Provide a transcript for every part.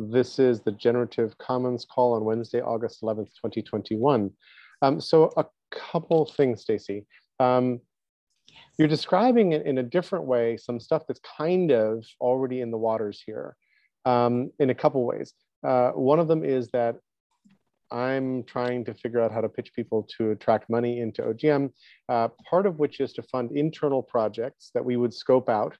This is the Generative Commons call on Wednesday, August 11th, 2021. Um, so a couple things, Stacy. Um, yes. You're describing it in a different way, some stuff that's kind of already in the waters here um, in a couple ways. Uh, one of them is that I'm trying to figure out how to pitch people to attract money into OGM, uh, part of which is to fund internal projects that we would scope out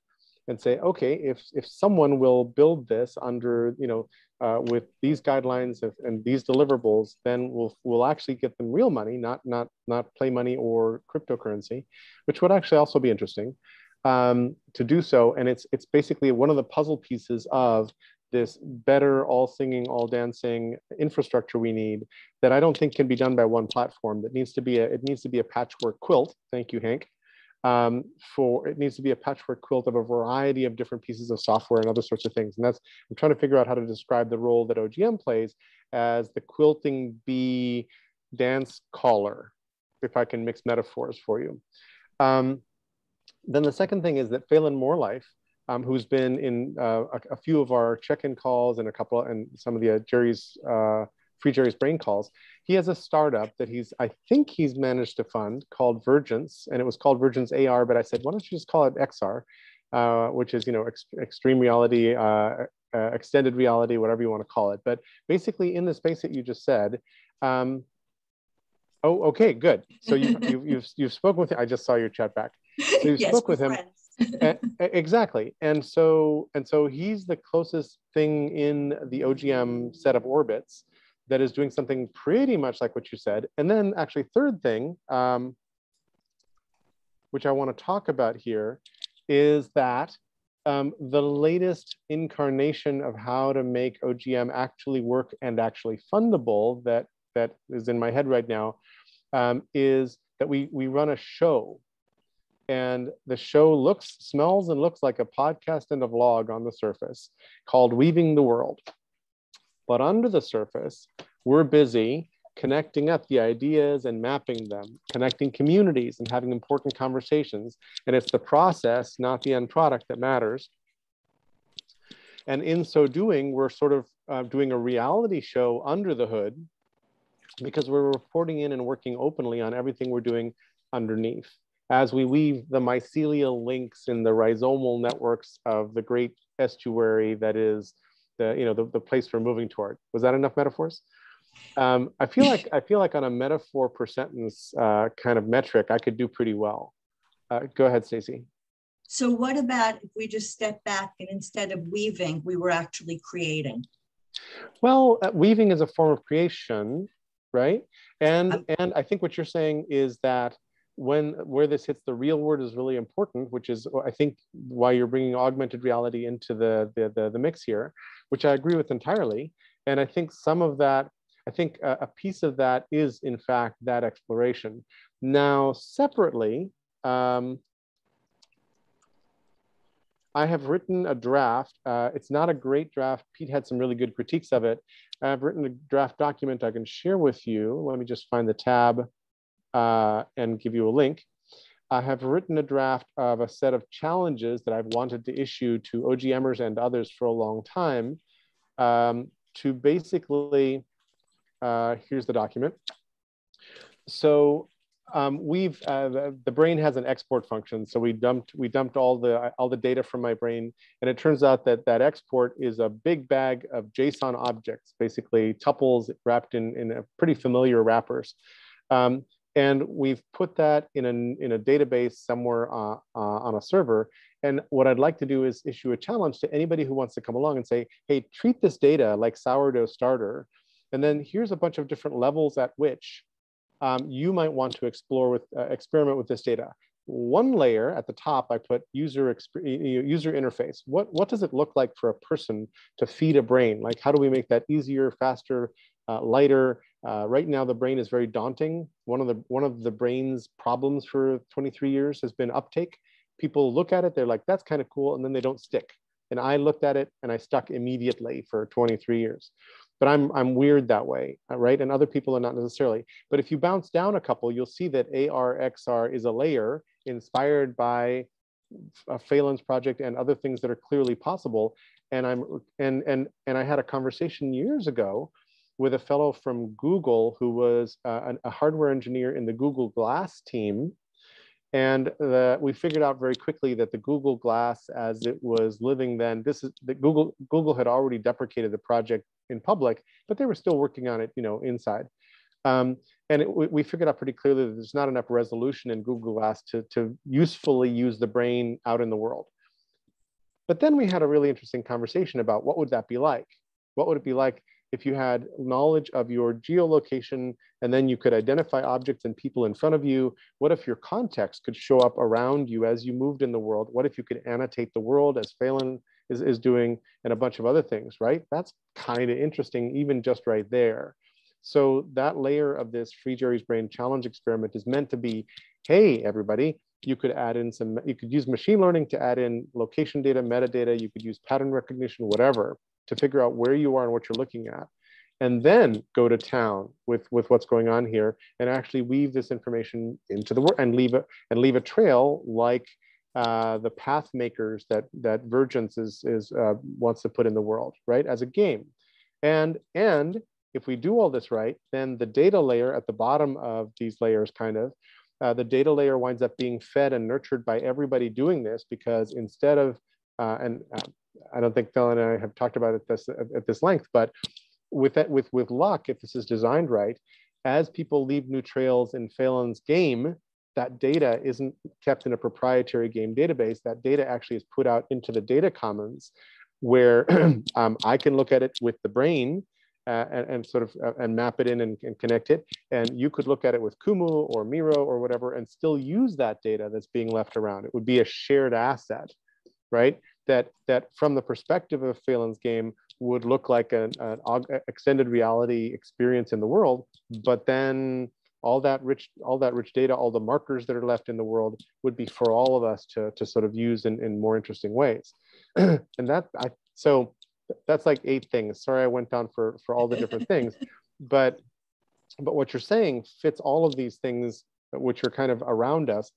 and say, okay, if, if someone will build this under, you know, uh, with these guidelines of, and these deliverables, then we'll, we'll actually get them real money, not, not, not play money or cryptocurrency, which would actually also be interesting um, to do so. And it's, it's basically one of the puzzle pieces of this better all singing, all dancing infrastructure we need that I don't think can be done by one platform. That needs to be a, it needs to be a patchwork quilt. Thank you, Hank um, for it needs to be a patchwork quilt of a variety of different pieces of software and other sorts of things. And that's, I'm trying to figure out how to describe the role that OGM plays as the quilting bee dance caller, if I can mix metaphors for you. Um, then the second thing is that Phelan Morelife, um, who's been in uh, a, a, few of our check-in calls and a couple and some of the uh, Jerry's uh, Free Jerry's Brain calls. He has a startup that he's, I think he's managed to fund called Vergence, and it was called Vergence AR, but I said, why don't you just call it XR, uh, which is, you know, ex extreme reality, uh, uh, extended reality, whatever you want to call it. But basically in the space that you just said, um, oh, okay, good. So you, you, you've, you've spoken with, him. I just saw your chat back. So you yes, spoke with him. exactly and so and so he's the closest thing in the ogm set of orbits that is doing something pretty much like what you said. And then actually third thing, um, which I wanna talk about here is that um, the latest incarnation of how to make OGM actually work and actually fundable that, that is in my head right now um, is that we, we run a show and the show looks, smells and looks like a podcast and a vlog on the surface called Weaving the World. But under the surface, we're busy connecting up the ideas and mapping them, connecting communities and having important conversations. And it's the process, not the end product that matters. And in so doing, we're sort of uh, doing a reality show under the hood because we're reporting in and working openly on everything we're doing underneath. As we weave the mycelial links in the rhizomal networks of the great estuary that is the, you know, the, the place we're moving toward. Was that enough metaphors? Um, I feel like I feel like on a metaphor per sentence uh, kind of metric, I could do pretty well. Uh, go ahead, Stacy. So what about if we just step back and instead of weaving, we were actually creating? Well, uh, weaving is a form of creation, right? And um, and I think what you're saying is that when where this hits the real world is really important, which is I think why you're bringing augmented reality into the the, the, the mix here, which I agree with entirely. And I think some of that, I think a, a piece of that is in fact that exploration. Now, separately, um, I have written a draft. Uh, it's not a great draft. Pete had some really good critiques of it. I've written a draft document I can share with you. Let me just find the tab uh, and give you a link. I have written a draft of a set of challenges that I've wanted to issue to OGMers and others for a long time um, to basically, uh, here's the document. So um, we've, uh, the, the, brain has an export function. So we dumped, we dumped all the, all the data from my brain. And it turns out that that export is a big bag of JSON objects, basically tuples wrapped in, in a pretty familiar wrappers. Um, and we've put that in, an, in a database somewhere uh, uh, on a server. And what I'd like to do is issue a challenge to anybody who wants to come along and say, hey, treat this data like sourdough starter. And then here's a bunch of different levels at which um, you might want to explore with, uh, experiment with this data. One layer at the top, I put user, user interface. What, what does it look like for a person to feed a brain? Like, how do we make that easier, faster, uh, lighter. Uh, right now, the brain is very daunting. One of the one of the brain's problems for 23 years has been uptake. People look at it, they're like, "That's kind of cool," and then they don't stick. And I looked at it and I stuck immediately for 23 years. But I'm I'm weird that way, uh, right? And other people are not necessarily. But if you bounce down a couple, you'll see that ARXR is a layer inspired by uh, Phelan's project and other things that are clearly possible. and I'm and and and I had a conversation years ago with a fellow from Google who was uh, a hardware engineer in the Google Glass team. And the, we figured out very quickly that the Google Glass, as it was living then, this is that Google Google had already deprecated the project in public, but they were still working on it, you know, inside. Um, and it, we figured out pretty clearly that there's not enough resolution in Google Glass to, to usefully use the brain out in the world. But then we had a really interesting conversation about what would that be like? What would it be like if you had knowledge of your geolocation and then you could identify objects and people in front of you? What if your context could show up around you as you moved in the world? What if you could annotate the world as Phelan is, is doing and a bunch of other things, right? That's kind of interesting, even just right there. So that layer of this Free Jerry's Brain challenge experiment is meant to be, hey, everybody, you could add in some, you could use machine learning to add in location data, metadata, you could use pattern recognition, whatever, to figure out where you are and what you're looking at. And then go to town with, with what's going on here and actually weave this information into the world and leave a, and leave a trail like uh, the path makers that, that Vergence is, is, uh, wants to put in the world, right, as a game. And, and if we do all this right, then the data layer at the bottom of these layers kind of uh, the data layer winds up being fed and nurtured by everybody doing this because instead of, uh, and uh, I don't think Phil and I have talked about it this, at this length, but with that, with, with luck, if this is designed right, as people leave new trails in Phelan's game, that data isn't kept in a proprietary game database. That data actually is put out into the data commons where um, I can look at it with the brain uh, and, and, sort of uh, and map it in and, and, connect it. And you could look at it with Kumu or Miro or whatever and still use that data that's being left around. It would be a shared asset, right? That, that from the perspective of Phelan's game would look like an, an extended reality experience in the world, but then all that rich all that rich data all the markers that are left in the world would be for all of us to, to sort of use in, in more interesting ways and that I, so that's like eight things. Sorry, I went down for for all the different things, but but what you're saying fits all of these things which are kind of around us.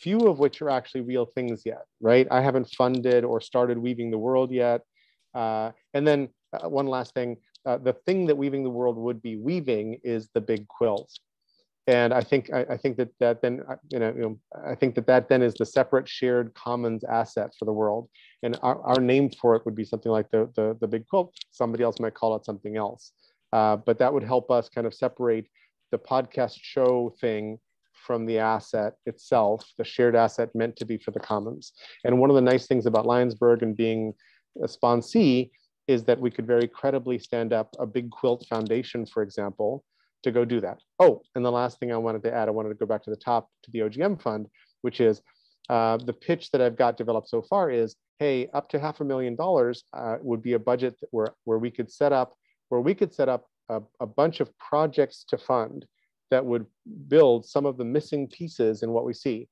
Few of which are actually real things yet, right? I haven't funded or started weaving the world yet. Uh, and then uh, one last thing, uh, the thing that weaving the world would be weaving is the big quilt, and I think I, I, think that that then uh, you know, you know I think that that then is the separate shared commons asset for the world, and our, our name for it would be something like the the, the big quilt. Somebody else might call it something else, uh, but that would help us kind of separate the podcast show thing from the asset itself, the shared asset meant to be for the commons. And one of the nice things about Lionsberg and being a sponsee is that we could very credibly stand up a big quilt foundation, for example, to go do that. Oh, and the last thing I wanted to add, I wanted to go back to the top to the OGM fund, which is uh, the pitch that I've got developed so far is, hey, up to half a million dollars uh, would be a budget where, where we could set up, where we could set up a, a bunch of projects to fund that would build some of the missing pieces in what we see.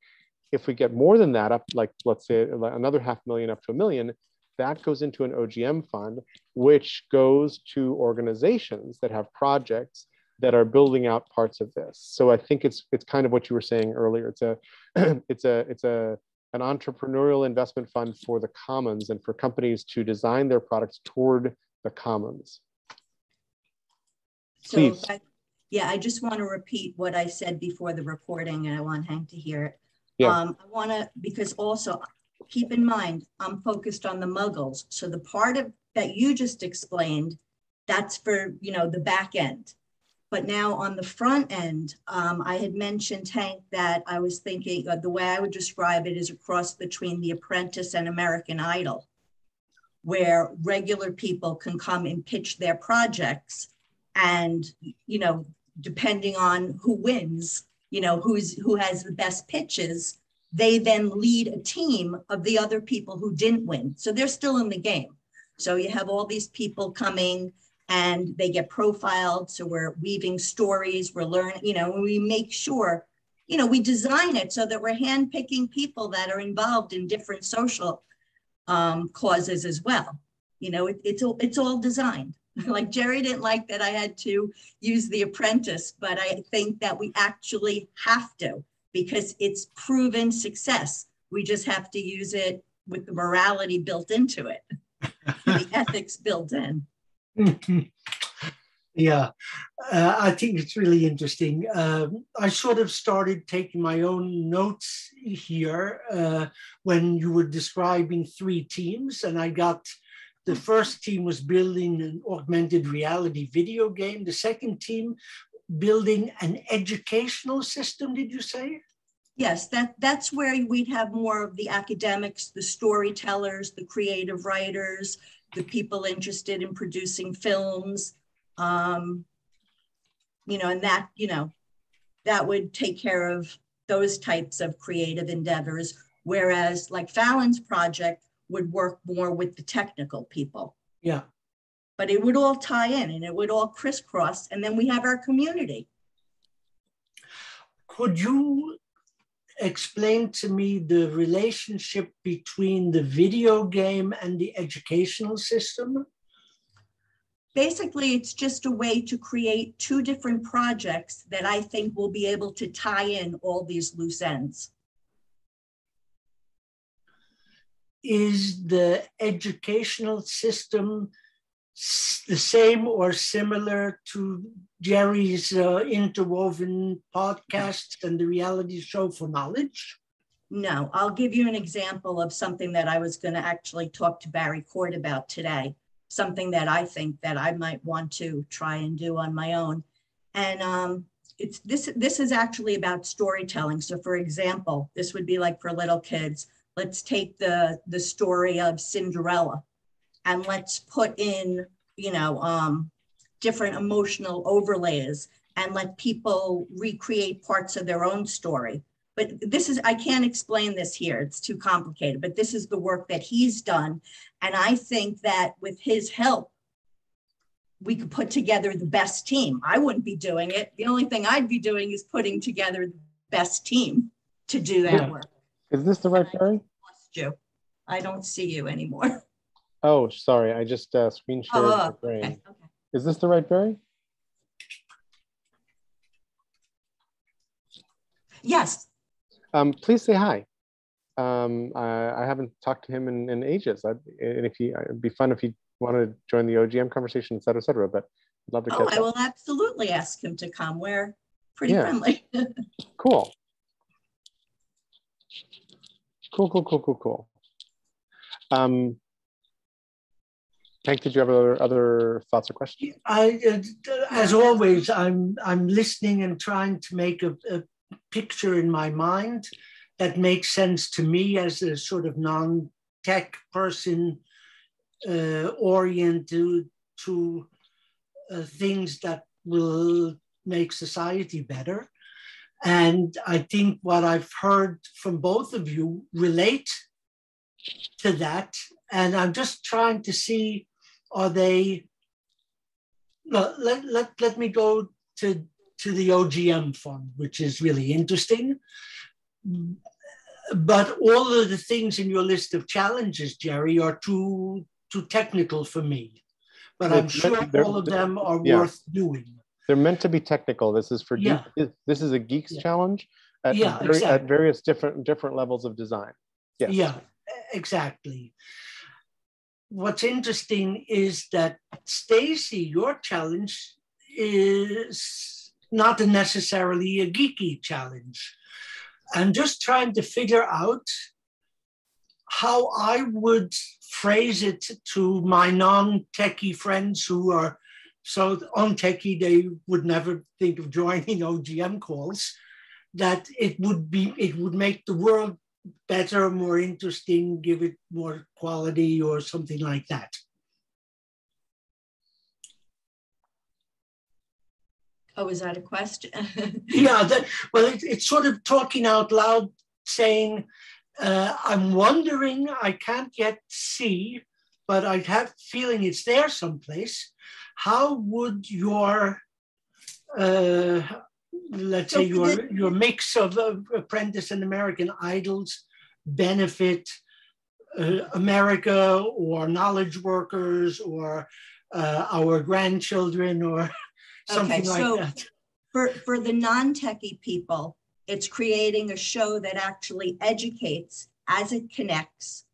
If we get more than that up, like let's say another half million up to a million, that goes into an OGM fund, which goes to organizations that have projects that are building out parts of this. So I think it's it's kind of what you were saying earlier. It's a it's a it's a an entrepreneurial investment fund for the commons and for companies to design their products toward the commons. Please. So I, yeah, I just want to repeat what I said before the recording, and I want Hank to hear it. Yeah. Um, I want to because also keep in mind I'm focused on the Muggles. So the part of that you just explained, that's for you know the back end. But now on the front end, um, I had mentioned, Hank, that I was thinking uh, the way I would describe it is a cross between The Apprentice and American Idol, where regular people can come and pitch their projects. And, you know, depending on who wins, you know, who's who has the best pitches, they then lead a team of the other people who didn't win. So they're still in the game. So you have all these people coming and they get profiled. So we're weaving stories, we're learning, you know, we make sure, you know, we design it so that we're handpicking people that are involved in different social um, causes as well. You know, it, it's, all, it's all designed. like Jerry didn't like that I had to use The Apprentice, but I think that we actually have to because it's proven success. We just have to use it with the morality built into it. the ethics built in. yeah, uh, I think it's really interesting. Um, I sort of started taking my own notes here uh, when you were describing three teams, and I got the first team was building an augmented reality video game. The second team building an educational system, did you say? Yes, that, that's where we'd have more of the academics, the storytellers, the creative writers, the people interested in producing films. Um, you know, and that, you know, that would take care of those types of creative endeavors. Whereas like Fallon's project would work more with the technical people. Yeah. But it would all tie in and it would all crisscross. And then we have our community. Could you explain to me the relationship between the video game and the educational system? Basically, it's just a way to create two different projects that I think will be able to tie in all these loose ends. Is the educational system the same or similar to Jerry's uh, interwoven podcast and the reality show for knowledge? No, I'll give you an example of something that I was going to actually talk to Barry Court about today. Something that I think that I might want to try and do on my own, and um, it's this. This is actually about storytelling. So, for example, this would be like for little kids. Let's take the the story of Cinderella and let's put in, you know, um, different emotional overlays and let people recreate parts of their own story. But this is, I can't explain this here, it's too complicated, but this is the work that he's done. And I think that with his help, we could put together the best team. I wouldn't be doing it. The only thing I'd be doing is putting together the best team to do that yeah. work. Is this the right Barry? Lost you. I don't see you anymore. Oh, sorry. I just uh, screen shared oh, the brain. Okay, okay. Is this the right Barry? Yes. Um, please say hi. Um, I, I, haven't talked to him in, in ages. I'd, and if he, it'd be fun if he wanted to join the OGM conversation, et cetera, et cetera. But I'd love to oh, I will absolutely ask him to come. We're pretty yeah. friendly. cool. Cool, cool, cool, cool, cool. Um, Hank, did you have other, other thoughts or questions? I, uh, as always, I'm I'm listening and trying to make a, a picture in my mind that makes sense to me as a sort of non-tech person, uh, oriented to uh, things that will make society better. And I think what I've heard from both of you relate to that. And I'm just trying to see are they let, let, let me go to, to the OGM fund, which is really interesting. But all of the things in your list of challenges, Jerry, are too too technical for me. But I'm sure all of them are yeah. worth doing. They're meant to be technical. This is for yeah. geek, this is a geeks yeah. challenge at, yeah, very, exactly. at various different different levels of design. Yes. Yeah, exactly what's interesting is that Stacy, your challenge is not necessarily a geeky challenge. I'm just trying to figure out how I would phrase it to my non-techie friends who are so on-techie they would never think of joining OGM calls. That it would be it would make the world better, more interesting, give it more quality or something like that. Oh, is that a question? yeah, that, well, it, it's sort of talking out loud, saying, uh, I'm wondering, I can't yet see, but I have feeling it's there someplace. How would your uh, let's so say your the, your mix of uh, apprentice and American idols benefit uh, America or knowledge workers or uh, our grandchildren or something okay, like so that. For for the non-techie people, it's creating a show that actually educates as it connects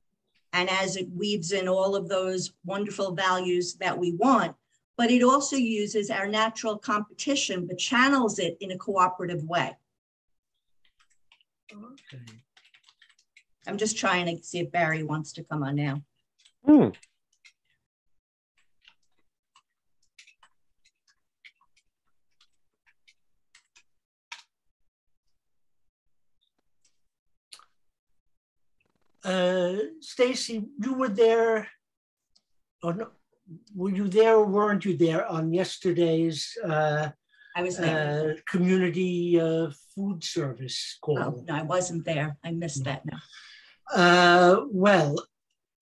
and as it weaves in all of those wonderful values that we want, but it also uses our natural competition, but channels it in a cooperative way. Okay. I'm just trying to see if Barry wants to come on now. Hmm. Uh, Stacy, you were there, or no, were you there or weren't you there on yesterday's uh, I was there. Uh, community uh, food service call? Oh, no, I wasn't there. I missed that now. Uh, well,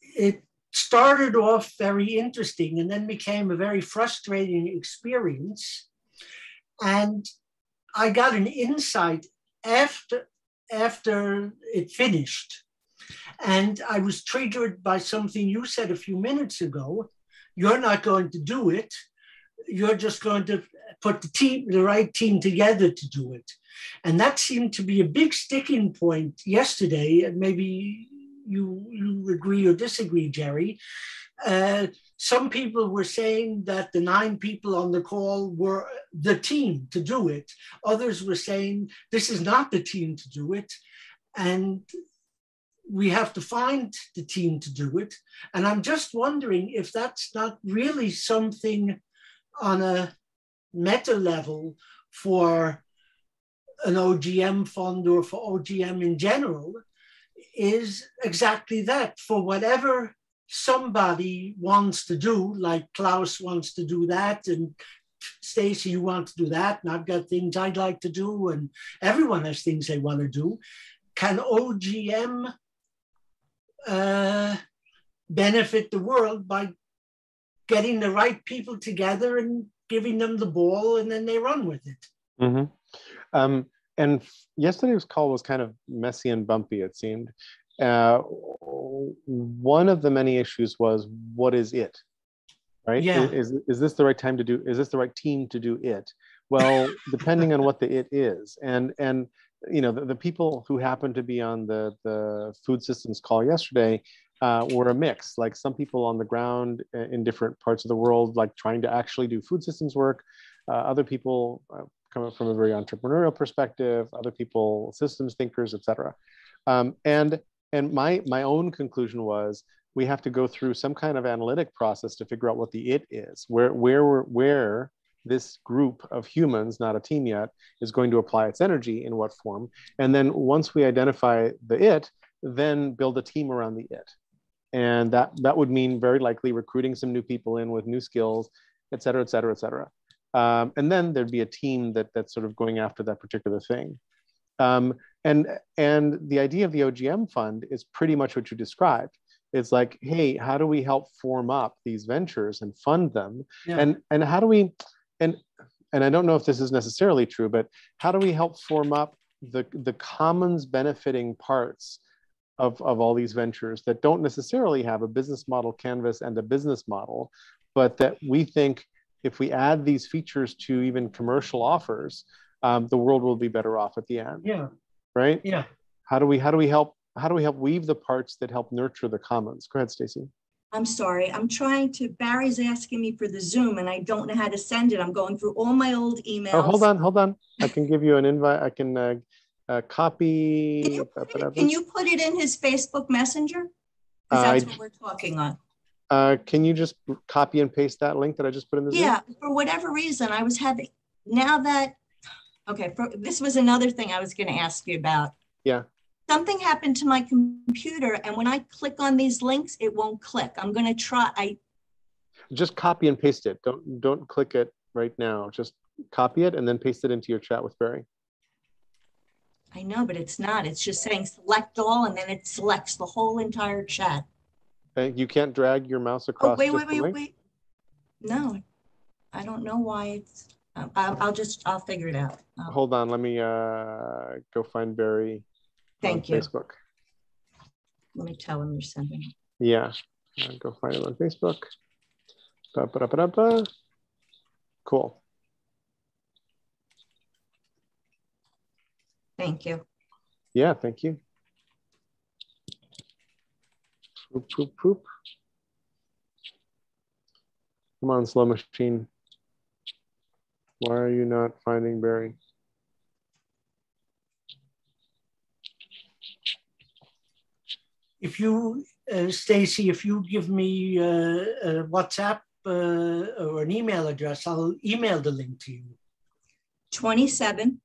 it started off very interesting and then became a very frustrating experience. And I got an insight after after it finished and I was triggered by something you said a few minutes ago. You're not going to do it. You're just going to put the team, the right team together to do it. And that seemed to be a big sticking point yesterday. And maybe you, you agree or disagree, Jerry. Uh, some people were saying that the nine people on the call were the team to do it. Others were saying this is not the team to do it. And we have to find the team to do it. And I'm just wondering if that's not really something on a meta level for an OGM fund or for OGM in general is exactly that. For whatever somebody wants to do, like Klaus wants to do that, and Stacy, you want to do that, and I've got things I'd like to do, and everyone has things they want to do. Can OGM uh, benefit the world by getting the right people together and giving them the ball, and then they run with it. Mm-hmm. Um, and yesterday's call was kind of messy and bumpy. It seemed. Uh, one of the many issues was what is it, right? Yeah. Is, is this the right time to do? Is this the right team to do it? Well, depending on what the it is, and and you know, the, the, people who happened to be on the, the food systems call yesterday uh, were a mix. Like some people on the ground in different parts of the world, like trying to actually do food systems work. Uh, other people uh, coming from a very entrepreneurial perspective. Other people, systems thinkers, etc. Um, and and my my own conclusion was we have to go through some kind of analytic process to figure out what the it is. Where where where this group of humans, not a team yet, is going to apply its energy in what form. And then once we identify the it, then build a team around the it. And that, that would mean very likely recruiting some new people in with new skills, et cetera, et cetera, et cetera. Um, and then there'd be a team that, that's sort of going after that particular thing. Um, and, and the idea of the OGM fund is pretty much what you described. It's like, hey, how do we help form up these ventures and fund them? Yeah. And, and how do we, and and I don't know if this is necessarily true, but how do we help form up the, the commons benefiting parts of, of all these ventures that don't necessarily have a business model canvas and a business model, but that we think if we add these features to even commercial offers, um, the world will be better off at the end. Yeah. Right? Yeah. How do we how do we help how do we help weave the parts that help nurture the commons? Go ahead, Stacy. I'm sorry, I'm trying to, Barry's asking me for the Zoom and I don't know how to send it. I'm going through all my old emails. Oh, hold on, hold on. I can give you an invite. I can uh, uh, copy. Can you, it, can you, put it in his Facebook Messenger? Because that's uh, what we're talking on. Uh, can you just copy and paste that link that I just put in the Yeah, Zoom? for whatever reason, I was having, now that, okay, for, this was another thing I was going to ask you about. Yeah something happened to my computer and when I click on these links, it won't click. I'm going to try. I just copy and paste it. Don't don't click it right now. Just copy it and then paste it into your chat with Barry. I know, but it's not. It's just saying select all and then it selects the whole entire chat. Okay, you can't drag your mouse oh, across. Oh, wait, wait, wait, wait. No, I don't know why it's. Uh, I'll, I'll just, I'll figure it out. I'll... Hold on, let me uh, go find Barry. Thank you. Facebook. Let me tell him you're sending. Yeah, I'll go find him on Facebook. Ba, ba, ba, Cool. Thank you. Yeah, thank you. Poop, poop, poop. Come on, slow machine. Why are you not finding Barry? If you, uh, Stacy, if you give me uh, a WhatsApp uh, or an email address, I'll email the link to you. 27.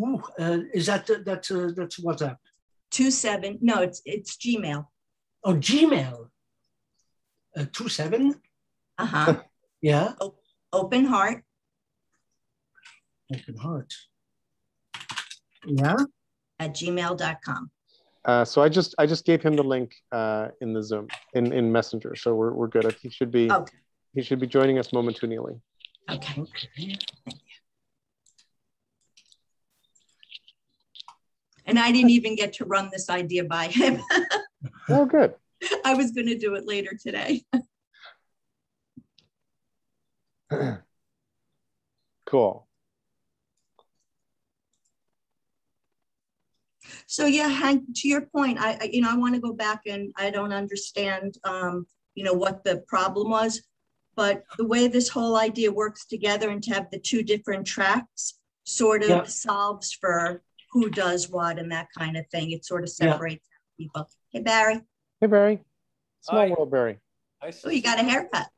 Ooh, uh, is that, that's, uh, that's WhatsApp? 27, no, it's, it's Gmail. Oh, Gmail. Uh, 27? Uh-huh. yeah. O open heart. Open heart. Yeah. At gmail.com. Uh, so I just I just gave him the link uh, in the Zoom in in Messenger, so we're we're good. He should be okay. he should be joining us momentarily. Okay. okay. And I didn't even get to run this idea by him. oh, good. I was going to do it later today. cool. So yeah, Hank, to your point, I, I you know I want to go back and I don't understand um, you know what the problem was, but the way this whole idea works together and to have the two different tracks sort of yeah. solves for who does what and that kind of thing. It sort of separates yeah. people. Hey Barry. Hey Barry. Small Hi. world Barry. Oh, you got a haircut.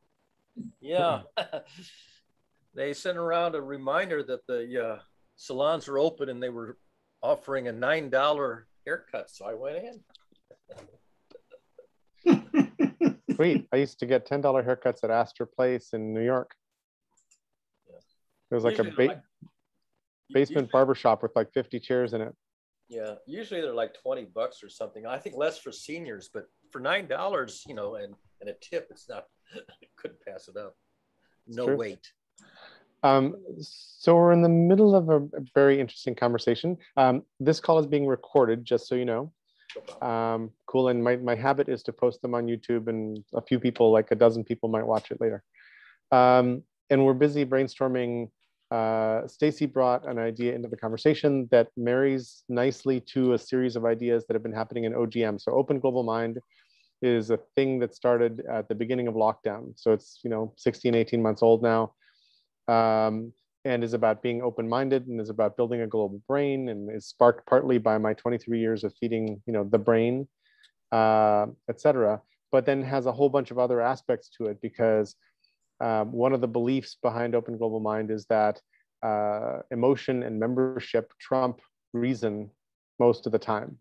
Yeah. they sent around a reminder that the uh, salons are open and they were offering a nine dollar haircut, so I went in. Sweet. I used to get ten dollar haircuts at Astor Place in New York. Yeah. It was like Usually a ba- basement usually, barbershop with like 50 chairs in it. Yeah, usually they're like 20 bucks or something. I think less for seniors, but for nine dollars, you know, and and a tip, it's not. couldn't pass it up. No wait. Um, so we're in the middle of a very interesting conversation. Um, this call is being recorded, just so you know. Um, cool. And my, my habit is to post them on YouTube and a few people, like a dozen people might watch it later. Um, and we're busy brainstorming. Uh, Stacy brought an idea into the conversation that marries nicely to a series of ideas that have been happening in OGM. So Open Global Mind is a thing that started at the beginning of lockdown. So it's, you know, 16, 18 months old now um, and is about being open-minded and is about building a global brain and is sparked partly by my 23 years of feeding, you know, the brain, uh, etc. But then has a whole bunch of other aspects to it because um, one of the beliefs behind Open Global Mind is that uh, emotion and membership trump reason most of the time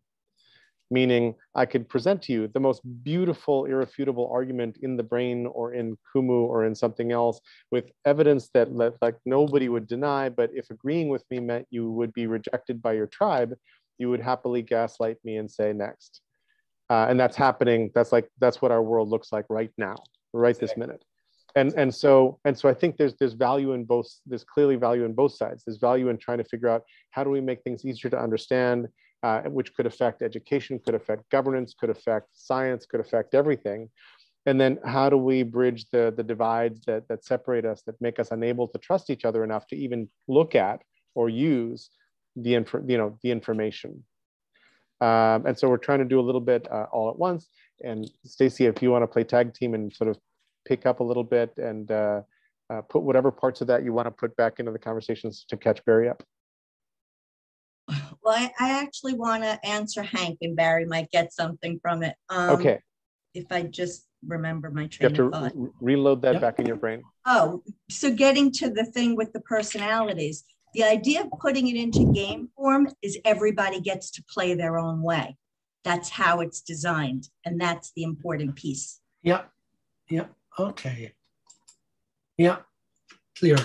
meaning I could present to you the most beautiful, irrefutable argument in the brain or in Kumu or in something else with evidence that like nobody would deny, but if agreeing with me meant you would be rejected by your tribe, you would happily gaslight me and say next. Uh, and that's happening. That's like, that's what our world looks like right now, right this minute. And, and so and so I think there's there's value in both there's clearly value in both sides. There's value in trying to figure out how do we make things easier to understand, uh, which could affect education, could affect governance, could affect science, could affect everything. And then how do we bridge the, the divides that, that separate us, that make us unable to trust each other enough to even look at or use the, info, you know, the information. Um, and so we're trying to do a little bit uh, all at once. And Stacy, if you want to play tag team and sort of pick up a little bit and uh, uh, put whatever parts of that you want to put back into the conversations to catch Barry up. Well, I, I actually want to answer Hank, and Barry might get something from it. Um, okay. If I just remember my train you have to reload that yep. back in your brain. Oh, so getting to the thing with the personalities, the idea of putting it into game form is everybody gets to play their own way. That's how it's designed, and that's the important piece. Yep. Yep. Okay. Yeah. Clear.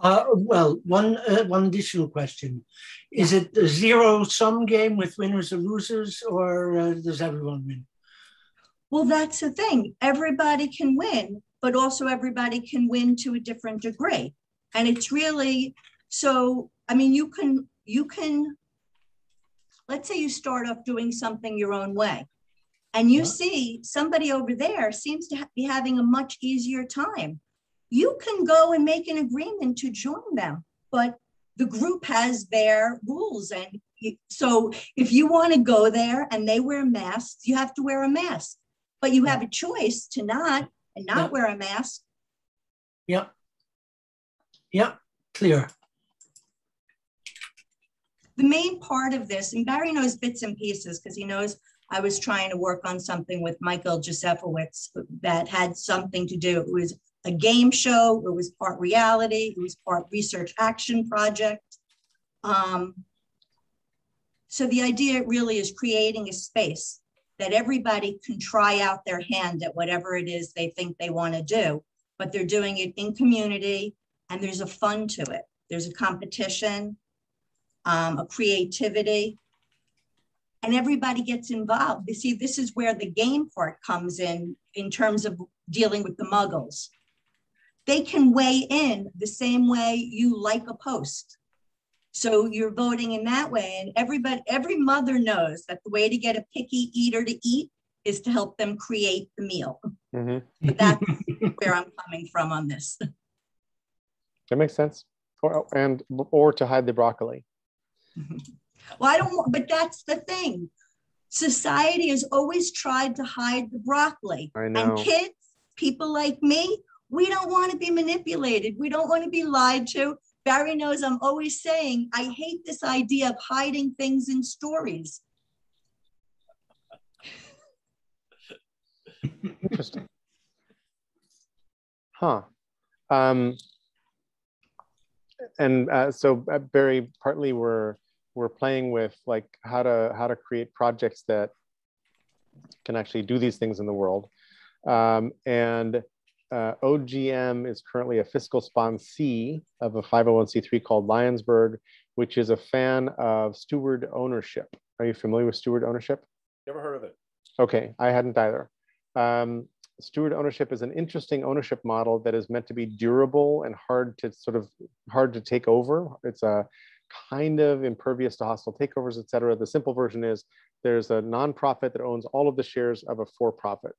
Uh, well, one uh, one additional question: Is it a zero sum game with winners and losers, or uh, does everyone win? Well, that's the thing. Everybody can win, but also everybody can win to a different degree, and it's really so. I mean, you can you can. Let's say you start off doing something your own way, and you yeah. see somebody over there seems to ha be having a much easier time you can go and make an agreement to join them, but the group has their rules and So if you want to go there and they wear masks, you have to wear a mask. But you have a choice to not and not yep. wear a mask. Yep. Yep. Clear. The main part of this, and Barry knows bits and pieces because he knows I was trying to work on something with Michael Josefowitz that had something to do. It was a game show, it was part reality, it was part research action project. Um, so the idea really is creating a space that everybody can try out their hand at whatever it is they think they want to do, but they're doing it in community and there's a fun to it. There's a competition, um, a creativity, and everybody gets involved. You see, this is where the game part comes in, in terms of dealing with the muggles. They can weigh in the same way you like a post. So you're voting in that way. And everybody, every mother knows that the way to get a picky eater to eat is to help them create the meal. Mm-hmm. But that's where I'm coming from on this. That makes sense. Or, and or to hide the broccoli. well, I don't. Want, but that's the thing. Society has always tried to hide the broccoli. I know. And kids, people like me, we don't want to be manipulated. We don't want to be lied to. Barry knows I'm always saying, I hate this idea of hiding things in stories. Interesting. Huh. Um, and uh, so uh, Barry, partly we're we're playing with like how to how to create projects that can actually do these things in the world. Um, and uh, OGM is currently a fiscal sponsee of a 501c3 called Lionsberg, which is a fan of steward ownership. Are you familiar with steward ownership? Never heard of it. Okay, I hadn't either. Um, steward ownership is an interesting ownership model that is meant to be durable and hard to sort of hard to take over. It's a kind of impervious to hostile takeovers, et cetera. The simple version is there's a nonprofit that owns all of the shares of a for-profit.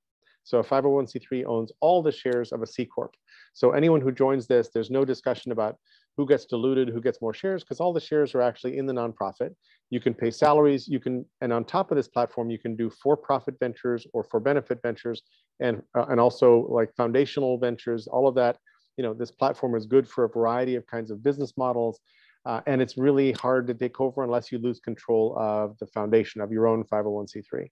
So a 501c3 owns all the shares of a C Corp. So anyone who joins this, there's no discussion about who gets diluted, who gets more shares, because all the shares are actually in the nonprofit. You can pay salaries, you can, and on top of this platform, you can do for-profit ventures or for benefit ventures, and, uh, and also like foundational ventures, all of that. You know, this platform is good for a variety of kinds of business models. Uh, and it's really hard to take over unless you lose control of the foundation of your own 501c3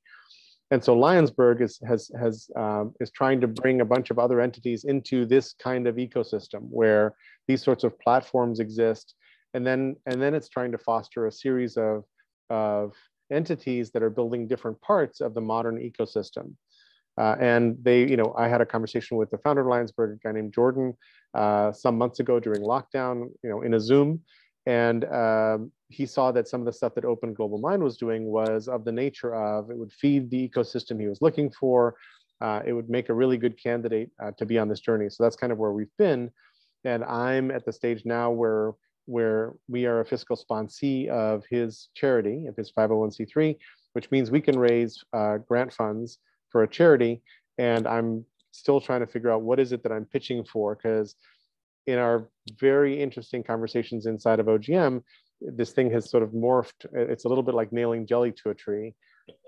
and so Lionsberg is has has um, is trying to bring a bunch of other entities into this kind of ecosystem where these sorts of platforms exist, and then and then it's trying to foster a series of of entities that are building different parts of the modern ecosystem. Uh, and they, you know, I had a conversation with the founder of Lionsberg, a guy named Jordan, uh, some months ago during lockdown, you know, in a Zoom, and um, he saw that some of the stuff that Open Global Mind was doing was of the nature of it would feed the ecosystem he was looking for. Uh, it would make a really good candidate uh, to be on this journey. So that's kind of where we've been. And I'm at the stage now where where we are a fiscal sponsee of his charity, of his 501c3, which means we can raise uh, grant funds for a charity. And I'm still trying to figure out what is it that I'm pitching for because in our very interesting conversations inside of OGM, this thing has sort of morphed. It's a little bit like nailing jelly to a tree,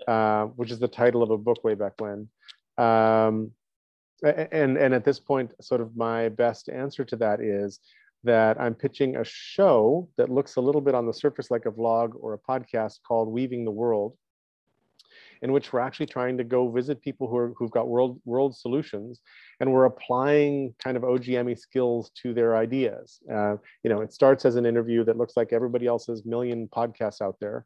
uh, which is the title of a book way back when. Um, and, and at this point, sort of my best answer to that is that I'm pitching a show that looks a little bit on the surface like a vlog or a podcast called Weaving the World in which we're actually trying to go visit people who are, who've got world, world solutions and we're applying kind of OGME skills to their ideas. Uh, you know, it starts as an interview that looks like everybody else's million podcasts out there,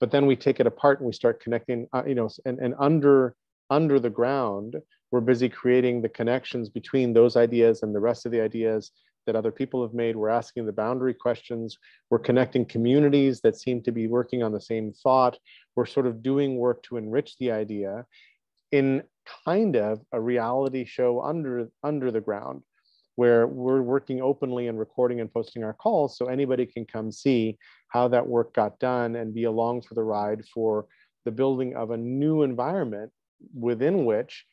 but then we take it apart and we start connecting, uh, you know, and, and under, under the ground, we're busy creating the connections between those ideas and the rest of the ideas that other people have made. We're asking the boundary questions. We're connecting communities that seem to be working on the same thought. We're sort of doing work to enrich the idea in kind of a reality show under, under the ground where we're working openly and recording and posting our calls so anybody can come see how that work got done and be along for the ride for the building of a new environment within which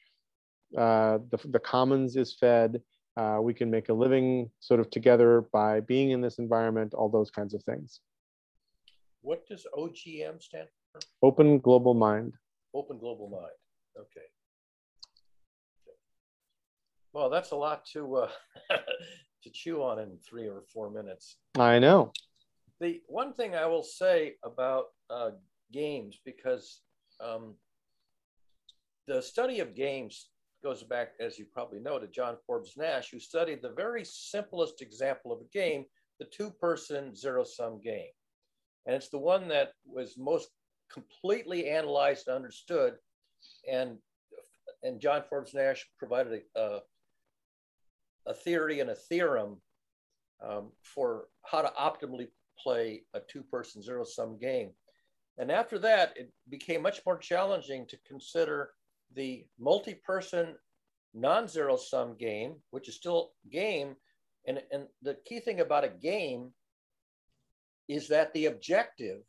uh, the, the commons is fed, uh, we can make a living sort of together by being in this environment, all those kinds of things. what does OGM stand for? Open Global Mind. Open Global Mind. Okay. Well, that's a lot to uh, to chew on in three or four minutes. I know. The one thing I will say about uh, games, because um, the study of games goes back, as you probably know, to John Forbes Nash, who studied the very simplest example of a game, the two-person zero-sum game. And it's the one that was most completely analyzed and understood. And, and John Forbes Nash provided a, a, theory and a theorem um, for how to optimally play a two-person zero-sum game. And after that, it became much more challenging to consider the multi-person non-zero sum game, which is still game. And, and the key thing about a game is that the objective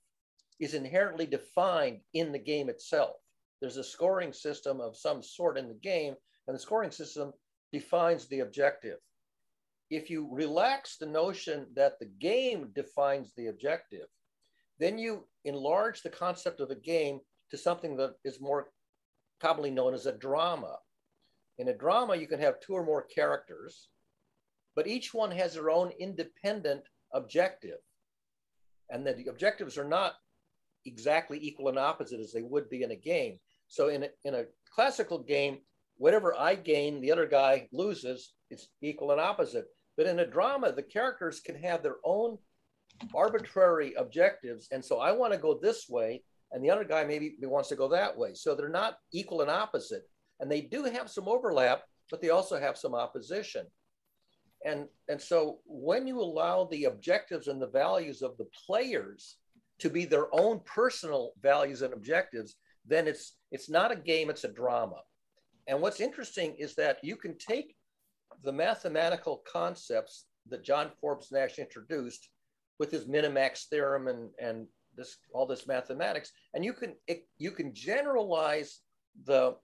is inherently defined in the game itself. There's a scoring system of some sort in the game, and the scoring system defines the objective. If you relax the notion that the game defines the objective, then you enlarge the concept of a game to something that is more commonly known as a drama. In a drama, you can have two or more characters, but each one has their own independent objective. And the objectives are not exactly equal and opposite as they would be in a game. So in a, in a classical game, whatever I gain, the other guy loses, it's equal and opposite. But in a drama, the characters can have their own arbitrary objectives. And so I want to go this way, and the other guy maybe wants to go that way. So they're not equal and opposite. And they do have some overlap, but they also have some opposition. And, and so when you allow the objectives and the values of the players to be their own personal values and objectives, then it's it's not a game, it's a drama. And what's interesting is that you can take the mathematical concepts that John Forbes Nash introduced with his minimax theorem and, and this all this mathematics, and you can it, you can generalize the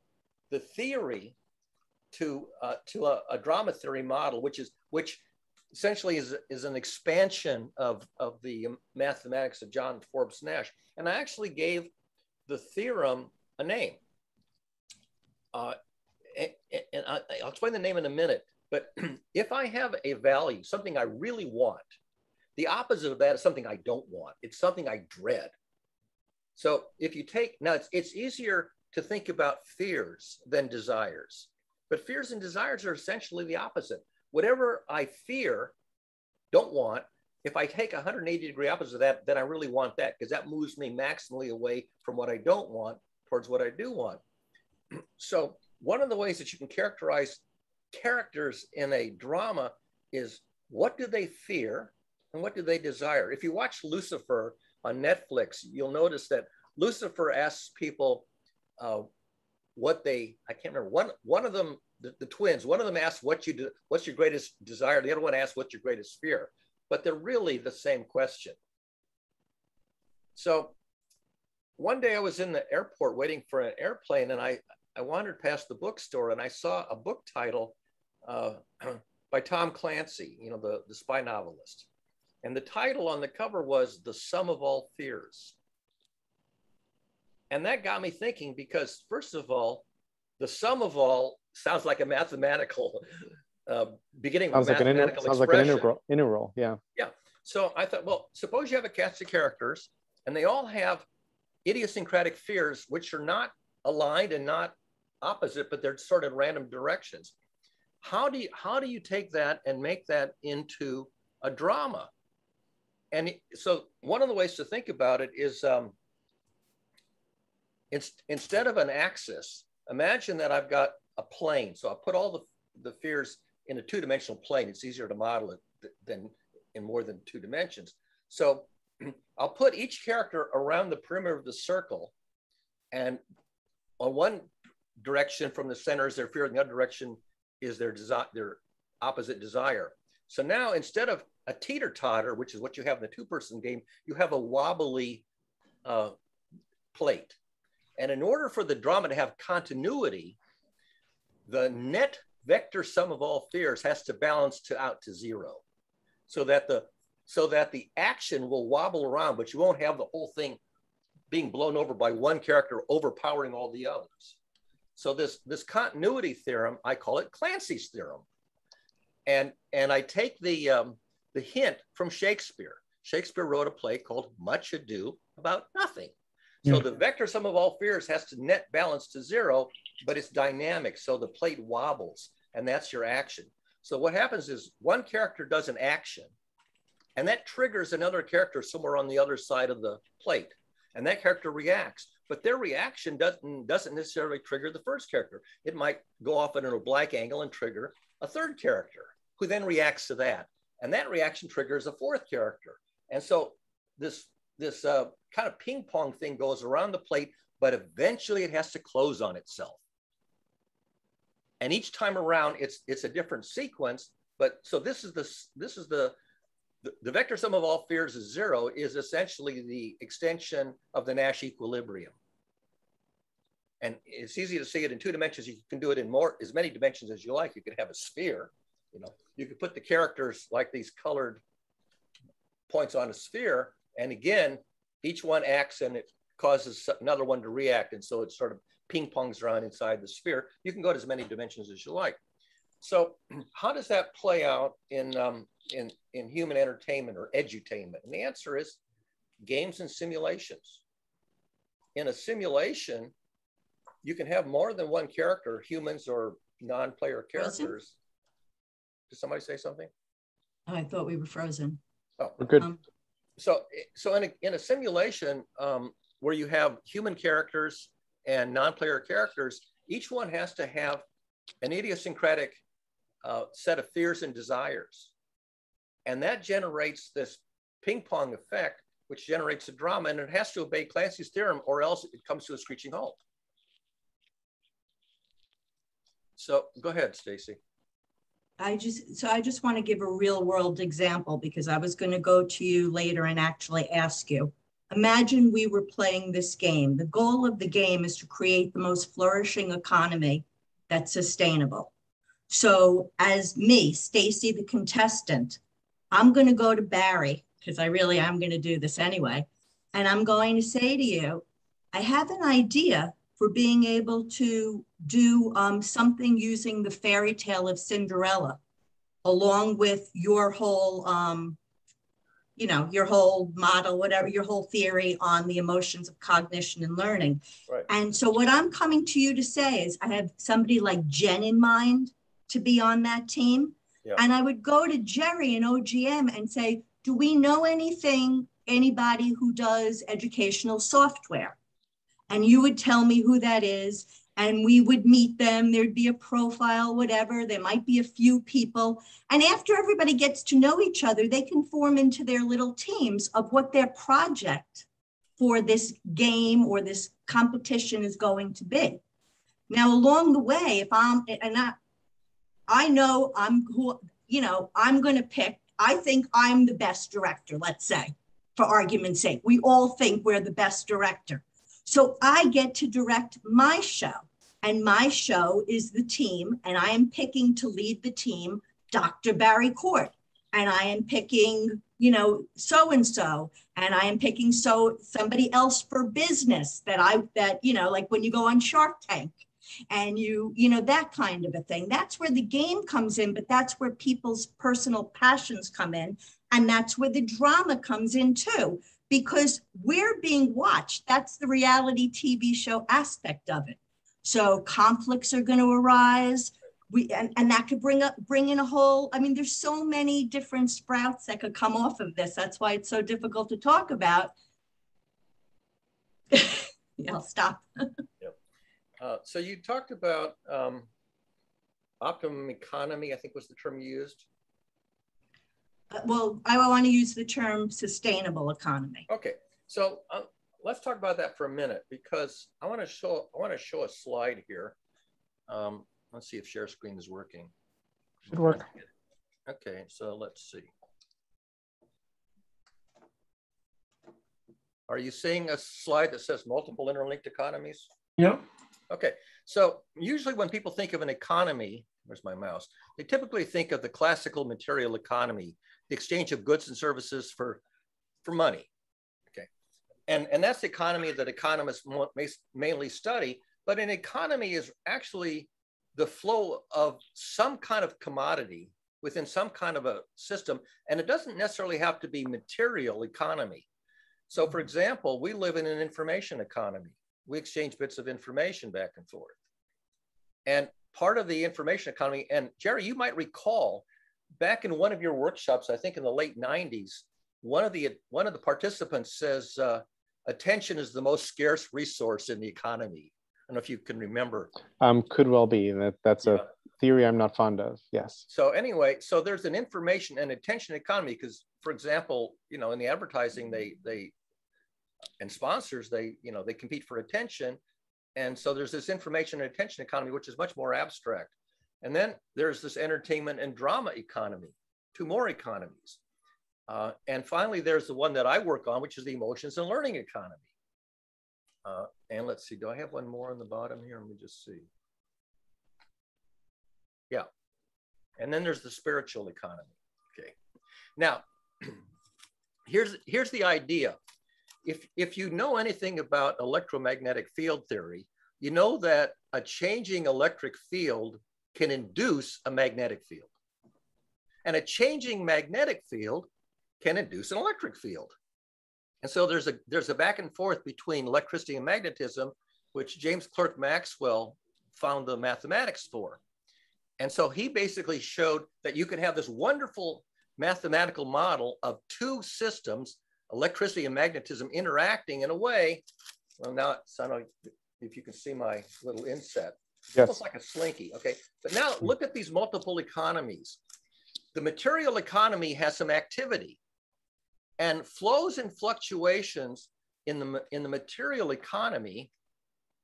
the theory to uh, to a, a, drama theory model, which is which essentially is, is an expansion of, of the mathematics of John Forbes Nash. And I actually gave the theorem a name. Uh, and, and I, I'll explain the name in a minute. But if I have a value, something I really want, the opposite of that is something I don't want. It's something I dread. So if you take, now it's, it's easier to think about fears than desires. But fears and desires are essentially the opposite. Whatever I fear, don't want, if I take 180 degree opposite of that, then I really want that because that moves me maximally away from what I don't want towards what I do want. So one of the ways that you can characterize characters in a drama is what do they fear and what do they desire? If you watch Lucifer on Netflix, you'll notice that Lucifer asks people uh, what they, I can't remember, one, one of them, the, the twins, one of them asks what you do, what's your greatest desire? The other one asks what's your greatest fear? But they're really the same question. So one day I was in the airport waiting for an airplane and I, I wandered past the bookstore and I saw a book title uh, by Tom Clancy, you know, the, the spy novelist. And the title on the cover was The Sum of All Fears. And that got me thinking because, first of all, the sum of all sounds like a mathematical uh, beginning sounds like an inter- sounds like an integral, integral, yeah. Yeah. So I thought, well, suppose you have a cast of characters and they all have idiosyncratic fears, which are not aligned and not opposite, but they're sort of random directions. How do you how do you take that and make that into a drama? And so one of the ways to think about it is um, in, instead of an axis, imagine that I've got a plane. So I put all the, the fears in a two-dimensional plane. It's easier to model it than in more than two dimensions. So I'll put each character around the perimeter of the circle. And on one direction from the center is their fear, and the other direction is their, desi- their opposite desire. So now instead of a teeter totter, which is what you have in the two person game, you have a wobbly uh, plate. And in order for the drama to have continuity, the net vector sum of all fears has to balance to out to zero so that the so that the action will wobble around, but you won't have the whole thing being blown over by one character overpowering all the others. So this, this continuity theorem, I call it Clancy's theorem. And, and I take the, um, the hint from Shakespeare. Shakespeare wrote a play called Much Ado About Nothing. So the vector sum of all fears has to net balance to zero, but it's dynamic. So the plate wobbles and that's your action. So what happens is one character does an action and that triggers another character somewhere on the other side of the plate. And that character reacts, but their reaction doesn't, doesn't necessarily trigger the first character. It might go off at an oblique angle and trigger a third character who then reacts to that. And that reaction triggers a fourth character. And so this, this uh, kind of ping pong thing goes around the plate, but eventually it has to close on itself. And each time around, it's it's a different sequence. But so this is the this is the the, the vector sum of all fears is zero is essentially the extension of the Nash equilibrium. And it's easy to see it in two dimensions. You can do it in more as many dimensions as you like. You could have a sphere. You know, you could put the characters like these colored points on a sphere, and again, each one acts and it causes another one to react. And so it sort of ping pongs around inside the sphere. You can go to as many dimensions as you like. So how does that play out in, um, in, in human entertainment or edutainment? And the answer is games and simulations. In a simulation, you can have more than one character, humans or non-player characters. Did somebody say something? I thought we were frozen. Oh, we're good. Um, so, so in a, in a simulation um, where you have human characters and non-player characters, each one has to have an idiosyncratic uh, set of fears and desires. And that generates this ping pong effect, which generates a drama, and it has to obey Clancy's theorem or else it comes to a screeching halt. So go ahead, Stacy. I just, so I just want to give a real world example because I was going to go to you later and actually ask you. Imagine we were playing this game. The goal of the game is to create the most flourishing economy that's sustainable. So as me, Stacy, the contestant, I'm going to go to Barry because I really am going to do this anyway. And I'm going to say to you, I have an idea for being able to do um, something using the fairy tale of Cinderella, along with your whole, um, you know, your whole model, whatever, your whole theory on the emotions of cognition and learning. Right. And so, what I'm coming to you to say is, I have somebody like Jen in mind to be on that team. Yeah. And I would go to Jerry and OGM and say, Do we know anything, anybody who does educational software? And you would tell me who that is and we would meet them. There'd be a profile whatever. There might be a few people. And after everybody gets to know each other they can form into their little teams of what their project for this game or this competition is going to be. Now along the way if i'm and i i know i'm who you know i'm going to pick. I think i'm the best director let's say for argument's sake. We all think we're the best director so I get to direct my show, and my show is the team, and I am picking to lead the team Dr. Barry Kort, and I am picking, you know, so and so, and I am picking so somebody else for business that I that you know, like when you go on Shark Tank, and you you know that kind of a thing that's where the game comes in but that's where people's personal passions come in and that's where the drama comes in too because we're being watched. That's the reality TV show aspect of it. So conflicts are going to arise. We, and, and that could bring up bring in a whole i mean there's so many different sprouts that could come off of this that's why it's so difficult to talk about yeah i'll stop yep. Uh, so you talked about um, optimum economy i think was the term you used well, I want to use the term sustainable economy. Okay, so uh, let's talk about that for a minute because I want to show I want to show a slide here. Um, let's see if share screen is working. Should work. Okay, so let's see. Are you seeing a slide that says multiple interlinked economies? Yeah. Okay, so usually when people think of an economy, where's my mouse? They typically think of the classical material economy, the exchange of goods and services for, for money. Okay. And, and that's the economy that economists mainly study. But an economy is actually the flow of some kind of commodity within some kind of a system. And it doesn't necessarily have to be material economy. So, for example, we live in an information economy. We exchange bits of information back and forth. And part of the information economy, and Jerry, you might recall back in one of your workshops, I think in the late 90s, one of the one of the participants says uh, attention is the most scarce resource in the economy. I don't know if you can remember. Um, could well be. That that's yeah. a theory I'm not fond of. Yes. So anyway, so there's an information and attention economy because, for example, you know, in the advertising, they they and sponsors they you know they compete for attention, and so there's this information and attention economy which is much more abstract, and then there's this entertainment and drama economy, two more economies, uh, and finally there's the one that I work on, which is the emotions and learning economy. Uh, and let's see, do I have one more on the bottom here? Let me just see. Yeah. And then there's the spiritual economy. Okay. Now, here's here's the idea. If if you know anything about electromagnetic field theory, you know that a changing electric field can induce a magnetic field. And a changing magnetic field can induce an electric field. And so there's a there's a back and forth between electricity and magnetism, which James Clerk Maxwell found the mathematics for. And so he basically showed that you could have this wonderful mathematical model of two systems, electricity and magnetism, interacting in a way. Well, now I don't know if you can see my little inset. It's yes. almost like a slinky. Okay. But now hmm. look at these multiple economies. The material economy has some activity and flows and fluctuations in the, in the material economy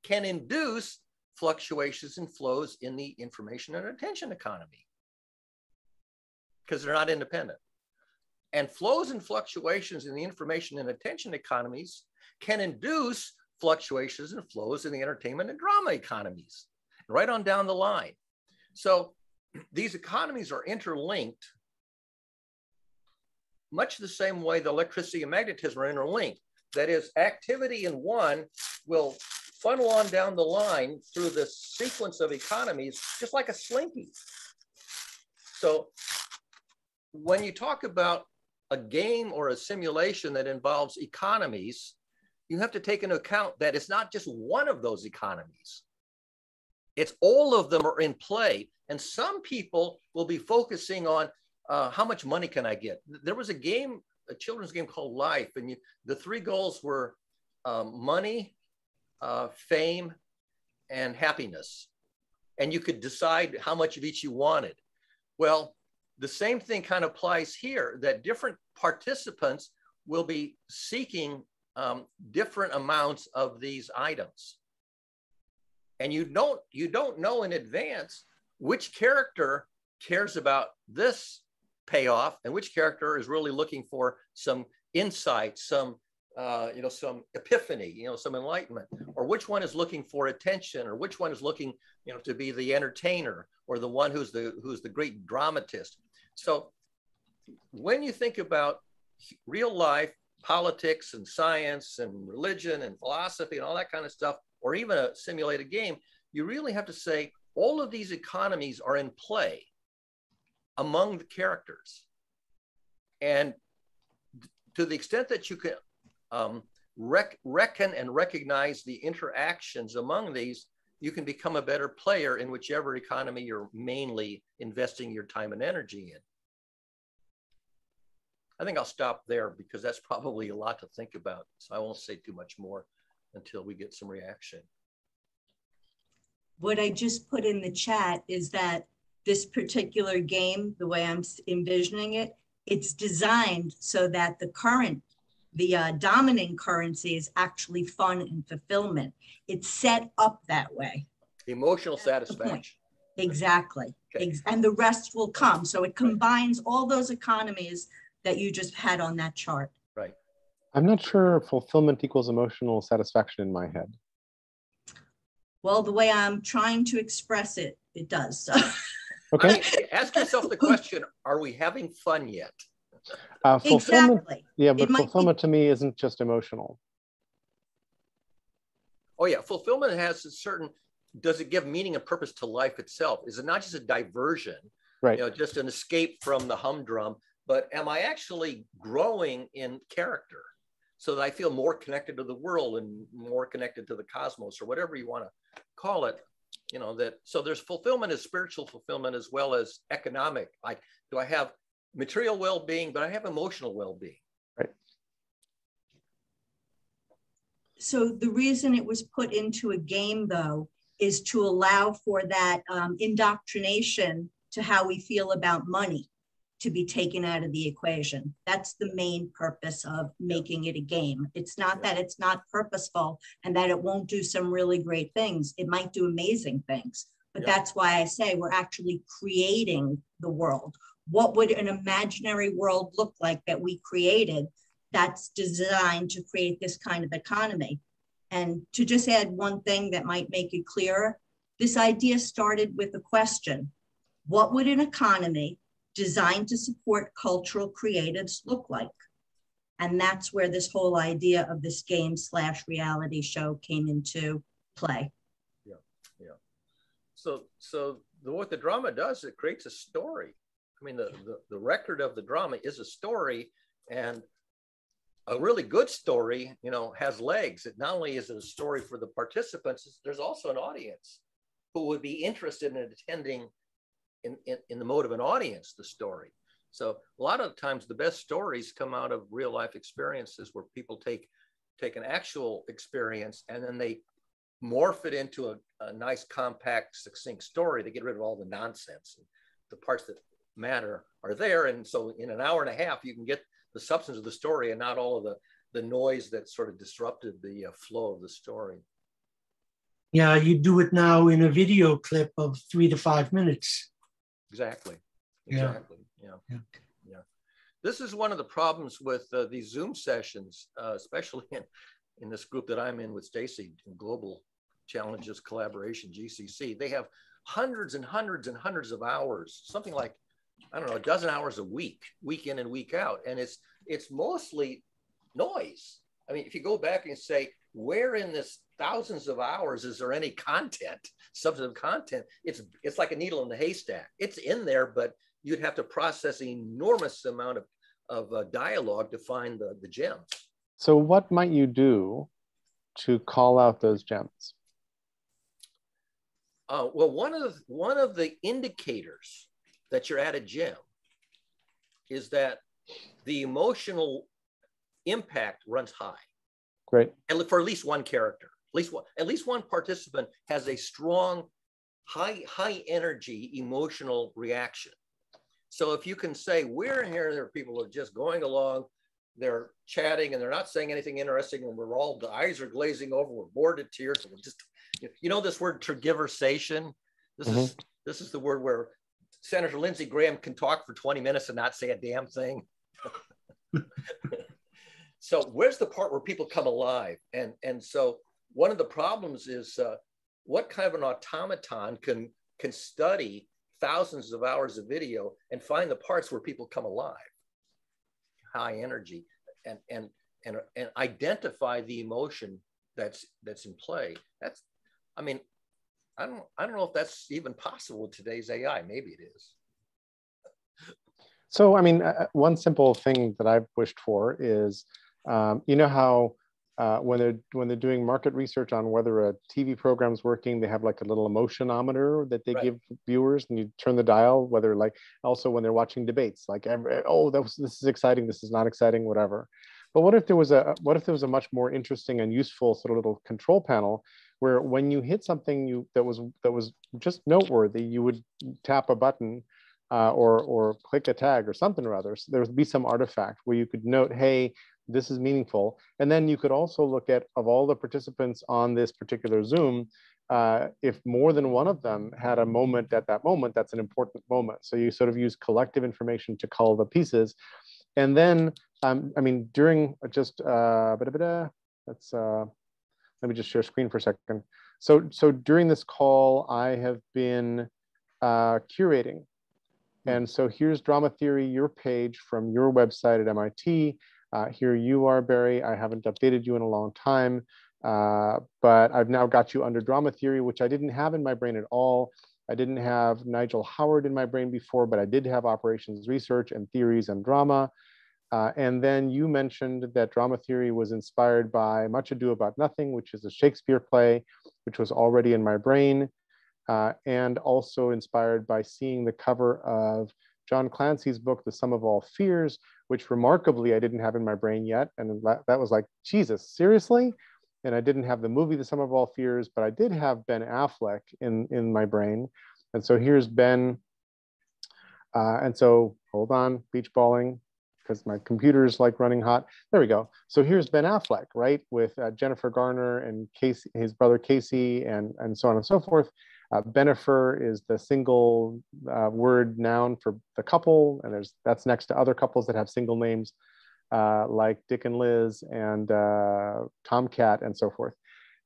can induce fluctuations and flows in the information and attention economy because they're not independent. And flows and fluctuations in the information and attention economies can induce fluctuations and flows in the entertainment and drama economies, right on down the line. So these economies are interlinked much the same way the electricity and magnetism are interlinked. That is, activity in one will funnel on down the line through this sequence of economies, just like a slinky. So when you talk about a game or a simulation that involves economies, you have to take into account that it's not just one of those economies. It's all of them are in play. And some people will be focusing on uh, how much money can I get? There was a game, a children's game called Life, and you, the three goals were um, money, uh, fame, and happiness. And you could decide how much of each you wanted. Well, the same thing kind of applies here that different participants will be seeking um, different amounts of these items. And you don't, you don't know in advance which character cares about this payoff and which character is really looking for some insight, some uh, you know, some epiphany, you know, some enlightenment, or which one is looking for attention, or which one is looking, you know, to be the entertainer, or the one who's the who's the great dramatist. So, when you think about real life politics and science and religion and philosophy and all that kind of stuff, or even a simulated game, you really have to say all of these economies are in play among the characters, and to the extent that you can um, rec- reckon and recognize the interactions among these, you can become a better player in whichever economy you're mainly investing your time and energy in. I think I'll stop there because that's probably a lot to think about. So I won't say too much more until we get some reaction. What I just put in the chat is that this particular game, the way I'm envisioning it, it's designed so that the current the uh, dominant currency is actually fun and fulfillment. It's set up that way. Emotional That's satisfaction. Exactly. Okay. And the rest will come. So it combines all those economies that you just had on that chart. Right. I'm not sure fulfillment equals emotional satisfaction in my head. Well, the way I'm trying to express it, it does. So. Okay. Ask yourself the question: Are we having fun yet? Uh, fulfillment, exactly. Yeah, but fulfillment be... to me isn't just emotional. Oh yeah, fulfillment has a certain. Does it give meaning and purpose to life itself? Is it not just a diversion? Right. You know, just an escape from the humdrum, but am I actually growing in character? So that I feel more connected to the world and more connected to the cosmos or whatever you want to call it. You know, that so there's fulfillment as spiritual fulfillment as well as economic. Like, do I have material well being, but I have emotional well being? Right. So the reason it was put into a game, though, is to allow for that um, indoctrination to how we feel about money to be taken out of the equation. That's the main purpose of making it a game. It's not that it's not purposeful and that it won't do some really great things. It might do amazing things. But yeah. that's why I say we're actually creating the world. What would an imaginary world look like that we created that's designed to create this kind of economy? And to just add one thing that might make it clearer, this idea started with a question What would an economy designed to support cultural creatives look like? And that's where this whole idea of this game slash reality show came into play. Yeah, yeah. So, so the, what the drama does, it creates a story. I mean, the, the, the record of the drama is a story, and a really good story, you know, has legs. It not only is it a story for the participants, there's also an audience who would be interested in attending in, in, in the mode of an audience, the story. So a lot of times the best stories come out of real life experiences where people take take an actual experience and then they morph it into a, a nice, compact, succinct story. They get rid of all the nonsense. And the parts that matter are there. And so in an hour and a half, you can get the substance of the story and not all of the, the noise that sort of disrupted the uh, flow of the story. Yeah, you do it now in a video clip of three to five minutes. Exactly. Exactly. Yeah. Yeah. yeah. This is one of the problems with uh, these Zoom sessions, uh, especially in, in this group that I'm in with Stacy in Global Challenges Collaboration, GCC. They have hundreds and hundreds and hundreds of hours, something like, I don't know, a dozen hours a week, week in and week out. And it's, it's mostly noise. I mean, if you go back and say, where in this thousands of hours is there any content, substantive content? It's it's like a needle in the haystack. It's in there, but you'd have to process an enormous amount of, of uh, dialogue to find the, the gems. So what might you do to call out those gems? Uh, well, one of the, one of the indicators that you're at a gem is that the emotional impact runs high. Great. And for at least one character, at least one, at least one participant has a strong, high, high energy emotional reaction. So if you can say, we're here, there are people who are just going along, they're chatting and they're not saying anything interesting, and we're all the eyes are glazing over, we're bored to tears, and we're just, you know, this word tergiversation. This mm-hmm. is this is the word where Senator Lindsey Graham can talk for 20 minutes and not say a damn thing. So where's the part where people come alive? And and so one of the problems is uh, what kind of an automaton can can study thousands of hours of video and find the parts where people come alive, high energy, and and and and identify the emotion that's that's in play. That's, I mean, I don't I don't know if that's even possible with today's AI. Maybe it is. So, I mean, uh, one simple thing that I've wished for is um, you know how uh, when they're when they're doing market research on whether a TV program's working, they have like a little emotionometer that they right. give viewers, and you turn the dial. Whether like also when they're watching debates, like every, oh, that was, this is exciting, this is not exciting, whatever. But what if there was a what if there was a much more interesting and useful sort of little control panel where when you hit something you that was that was just noteworthy, you would tap a button uh, or or click a tag or something or other. So there would be some artifact where you could note, hey, this is meaningful. And then you could also look at, of all the participants on this particular Zoom, uh, if more than one of them had a moment at that moment, that's an important moment. So you sort of use collective information to call the pieces. And then, um, I mean, during just, uh, let's, uh, let me just share screen for a second. So, so during this call, I have been uh, curating. Hmm. And so here's Drama Theory, your page from your website at MIT. Uh, here you are, Barry. I haven't updated you in a long time, uh, but I've now got you under Drama Theory, which I didn't have in my brain at all. I didn't have Nigel Howard in my brain before, but I did have operations research and theories and drama. Uh, and then you mentioned that drama theory was inspired by Much Ado About Nothing, which is a Shakespeare play, which was already in my brain, uh, and also inspired by seeing the cover of John Clancy's book, The Sum of All Fears, which remarkably I didn't have in my brain yet. And that was like, Jesus, seriously? And I didn't have the movie, The Sum of All Fears, but I did have Ben Affleck in, in my brain. And so here's Ben. Uh, and so hold on, beach balling, because my computer's like running hot. There we go. So here's Ben Affleck, right, with uh, Jennifer Garner and Casey, his brother Casey, and and so on and so forth. Uh, Bennifer is the single uh, word noun for the couple, and there's that's next to other couples that have single names, uh, like Dick and Liz and uh, TomKat and so forth.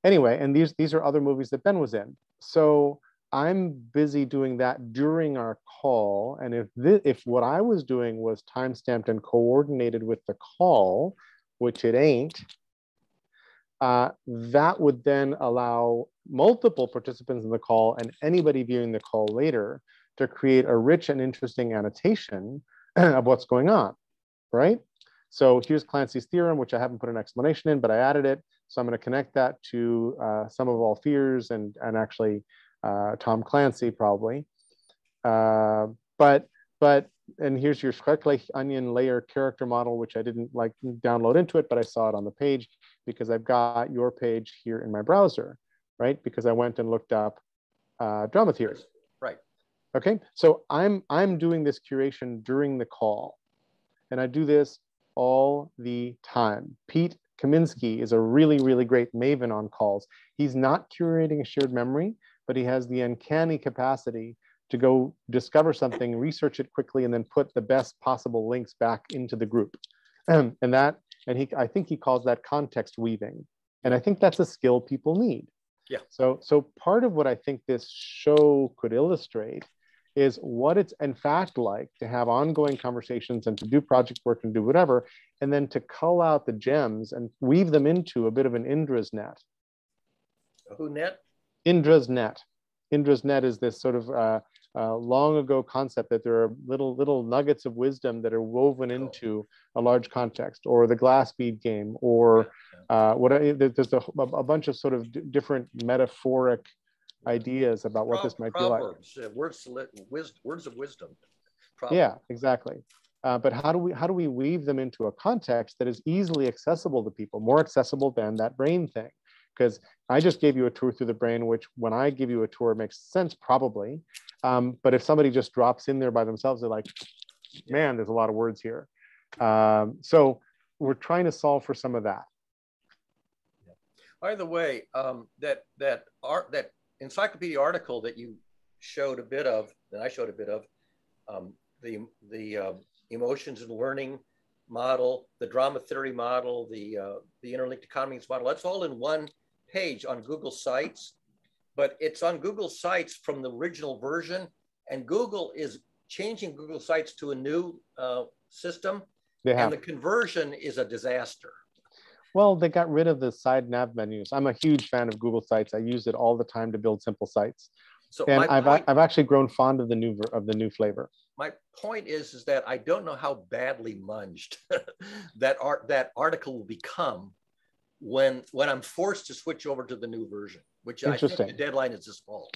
Anyway, and these these are other movies that Ben was in. So I'm busy doing that during our call. And if this, if what I was doing was timestamped and coordinated with the call, which it ain't, uh, that would then allow multiple participants in the call and anybody viewing the call later to create a rich and interesting annotation of what's going on, right? So here's Clancy's theorem, which I haven't put an explanation in, but I added it. So I'm going to connect that to uh, Sum of All Fears and, and actually uh, Tom Clancy probably. Uh, but but and here's your Shkreli onion layer character model, which I didn't like download into it, but I saw it on the page because I've got your page here in my browser, right? Because I went and looked up uh, drama theory. Right. Okay. So I'm I'm doing this curation during the call, and I do this all the time. Pete Kaminski is a really really great maven on calls. He's not curating a shared memory, but he has the uncanny capacity to go discover something, research it quickly, and then put the best possible links back into the group. and that, and he, I think he calls that context weaving. And I think that's a skill people need. Yeah. So, so part of what I think this show could illustrate is what it's in fact like to have ongoing conversations and to do project work and do whatever, and then to cull out the gems and weave them into a bit of an Indra's net. Who net? Indra's net. Indra's net is this sort of uh, uh, long ago concept that there are little little nuggets of wisdom that are woven into a large context, or the glass bead game, or uh, what there's a, a, bunch of sort of different metaphoric ideas about what this might be like. Uh, words, words of wisdom. Proverbs. Yeah, exactly. Uh, but how do we how do we weave them into a context that is easily accessible to people, more accessible than that brain thing? because I just gave you a tour through the brain, which when I give you a tour makes sense probably. Um, but if somebody just drops in there by themselves, they're like, man, there's a lot of words here. Um, so we're trying to solve for some of that. By the way, um, that that art that encyclopedia article that you showed a bit of, that I showed a bit of, um, the the uh, emotions and learning model, the drama theory model, the uh, the interlinked economies model. That's all in one page on Google Sites, but it's on Google Sites from the original version, and Google is changing Google Sites to a new uh, system, and the conversion is a disaster. Well, they got rid of the side nav menus. I'm a huge fan of Google Sites. I use it all the time to build simple sites. So and I've, point, I've actually grown fond of the new of the new flavor. My point is is that I don't know how badly munged that art that article will become when when I'm forced to switch over to the new version, which I think the deadline is this fall.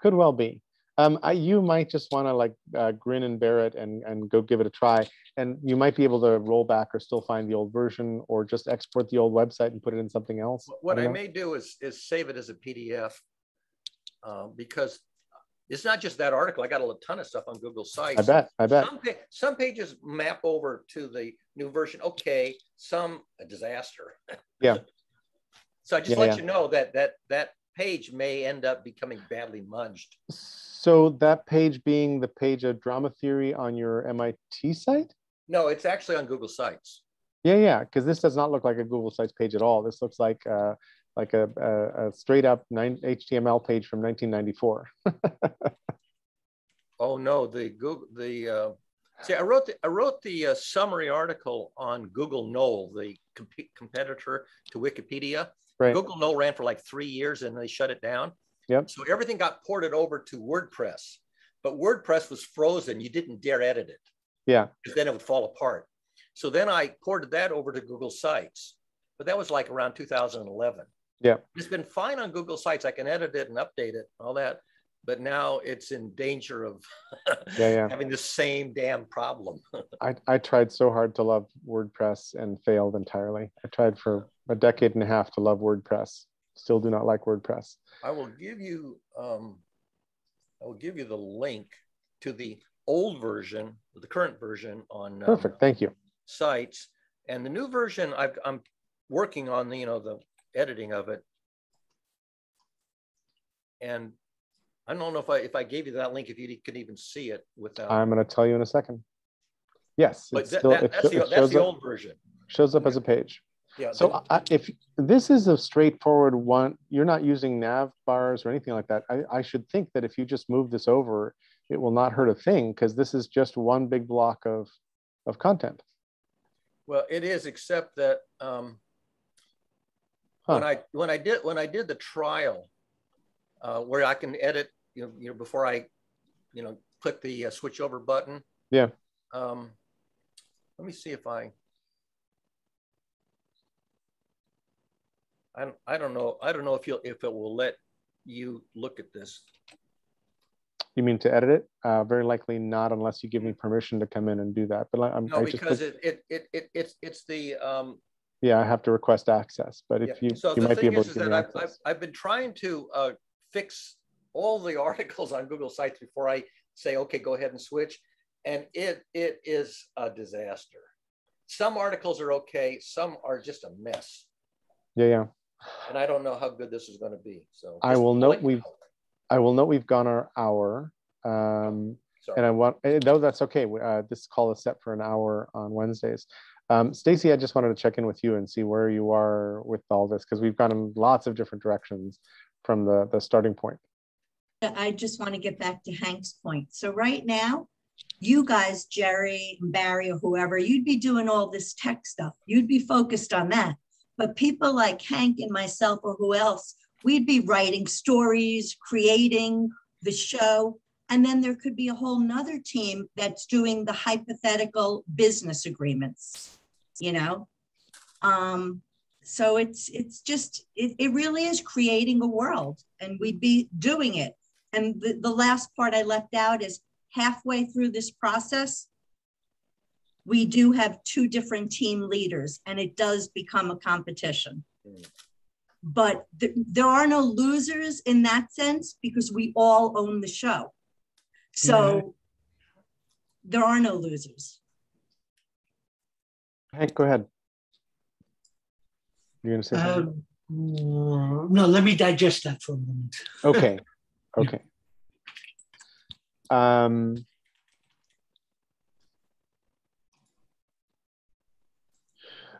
Could well be. Um, I, you might just want to like uh, grin and bear it and, and go give it a try. And you might be able to roll back or still find the old version or just export the old website and put it in something else. What I, I may do is, is save it as a PDF uh, because it's not just that article. I got a ton of stuff on Google Sites. I bet. I bet. Some, some pages map over to the new version. Okay, some a disaster. Yeah. so I just yeah, let yeah. you know that that that page may end up becoming badly munged. So that page being the page of drama theory on your MIT site? No, it's actually on Google Sites. Yeah, yeah, because this does not look like a Google Sites page at all. This looks like uh, like a, a, a straight up nine HTML page from 1994. Oh no, the Google the uh, see I wrote the, I wrote the uh, summary article on Google Knol, the comp- competitor to Wikipedia. Right. Google Knol ran for like three years and they shut it down. Yep. So everything got ported over to WordPress, but WordPress was frozen. You didn't dare edit it. Yeah. Because then it would fall apart. So then I ported that over to Google Sites, but that was like around 2011. Yeah. It's been fine on Google Sites. I can edit it and update it, all that. But now it's in danger of yeah, yeah. having the same damn problem. I, I tried so hard to love WordPress and failed entirely. I tried for a decade and a half to love WordPress. Still do not like WordPress. I will give you um, I will give you the link to the old version, the current version on um, perfect. Thank you. Sites and the new version. I've, i am working on the you know the editing of it, and I don't know if I if I gave you that link if you could even see it without. I'm going to tell you in a second. Yes, but that, still, that, that's, the, that's the, old version. Shows up as a page. Yeah. So I, if this is a straightforward one, you're not using nav bars or anything like that. I, I should think that if you just move this over, it will not hurt a thing because this is just one big block of, of content. Well, it is, except that um, huh. when I when I did when I did the trial, uh, where I can edit, you know, you know, before I, you know, click the uh, switch over button. Yeah. Um, let me see if I. I don't, I don't know. I don't know if you'll if it will let you look at this. You mean to edit it? Uh, very likely not, unless you give me permission to come in and do that. But I'm no, I because it, it, it it it's it's the um. Yeah, I have to request access, but if yeah. you so you might be able is, to give me I've, I've, I've been trying to uh, fix all the articles on Google Sites before I say okay, go ahead and switch, and it it is a disaster. Some articles are okay, some are just a mess. Yeah, yeah and I don't know how good this is going to be. So I will note we've, I will note we've gone our hour. Um, Sorry. and I want, eh, no, that's okay. Uh, this call is set for an hour on Wednesdays. Um, Stacy, I just wanted to check in with you and see where you are with all this because we've gone in lots of different directions from the, the starting point. I just want to get back to Hank's point. So right now, you guys, Jerry, Barry, or whoever, you'd be doing all this tech stuff. You'd be focused on that. But people like Hank and myself or who else, we'd be writing stories, creating the show. And then there could be a whole nother team that's doing the hypothetical business agreements, you know? Um, so it's it's just it, it really is creating a world and we'd be doing it. And the, the last part I left out is halfway through this process, we do have two different team leaders and it does become a competition. But th- there are no losers in that sense because we all own the show. So mm-hmm. there are no losers. Hank, go ahead. You're going to say? Um, no, let me digest that for a moment. okay. Okay. Um,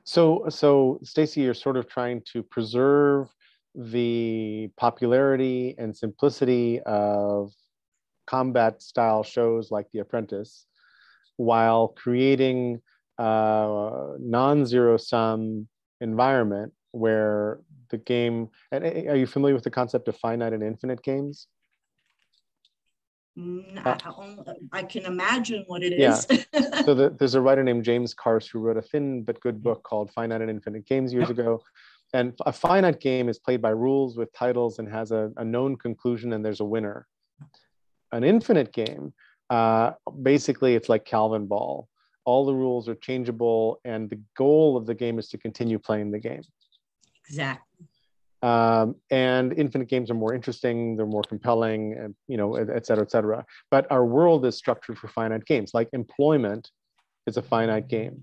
So, so Stacy, you're sort of trying to preserve the popularity and simplicity of combat style shows like The Apprentice, while creating a non-zero sum environment where the game. And are you familiar with the concept of finite and infinite games? Uh, I can imagine what it is. Yeah. so the, there's a writer named James Carse who wrote a thin but good book called Finite and Infinite Games years ago. And a finite game is played by rules with titles and has a, a known conclusion and there's a winner. An infinite game, uh, basically it's like Calvinball. All the rules are changeable and the goal of the game is to continue playing the game. Exactly. Um, and infinite games are more interesting, they're more compelling, and you know, et cetera, et cetera. But our world is structured for finite games. Like employment is a finite game.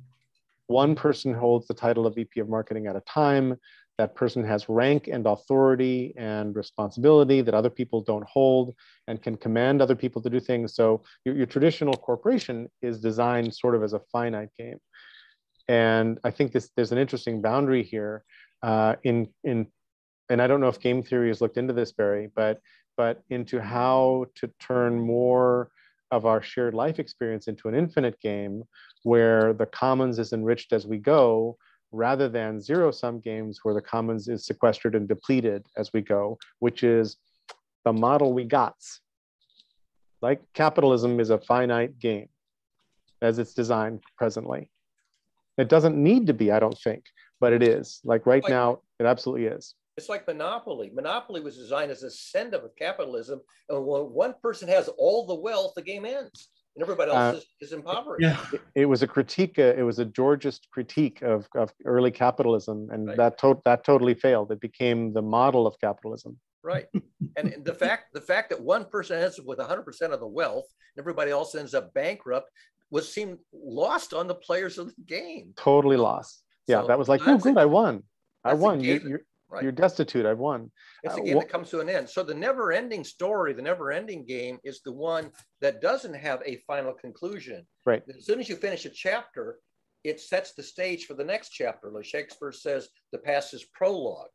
One person holds the title of VP of marketing at a time. That person has rank and authority and responsibility that other people don't hold and can command other people to do things. So your, your traditional corporation is designed sort of as a finite game. And I think this, there's an interesting boundary here uh, in, in and I don't know if game theory has looked into this, Barry, but but into how to turn more of our shared life experience into an infinite game where the commons is enriched as we go rather than zero sum games where the commons is sequestered and depleted as we go, which is the model we got. Like capitalism is a finite game as it's designed presently. It doesn't need to be, I don't think, but it is. Like right like, now, it absolutely is. It's like Monopoly. Monopoly was designed as a send up of capitalism. And when one person has all the wealth, the game ends. And everybody else uh, is, is, impoverished. Yeah. It, it, was a critique, uh, it was a Georgist critique of, of early capitalism. And right. that, to- that totally failed. It became the model of capitalism. Right. and the fact the fact that one person ends up with 100% of the wealth and everybody else ends up bankrupt was seemed lost on the players of the game. Totally lost. Yeah, so that was like, oh, good, I won. I won. You, right. you're destitute. I've won. It's a uh, game uh, that comes to an end. So the never-ending story, the never-ending game, is the one that doesn't have a final conclusion. Right. As soon as you finish a chapter, it sets the stage for the next chapter. Like Shakespeare says, the past is prologue.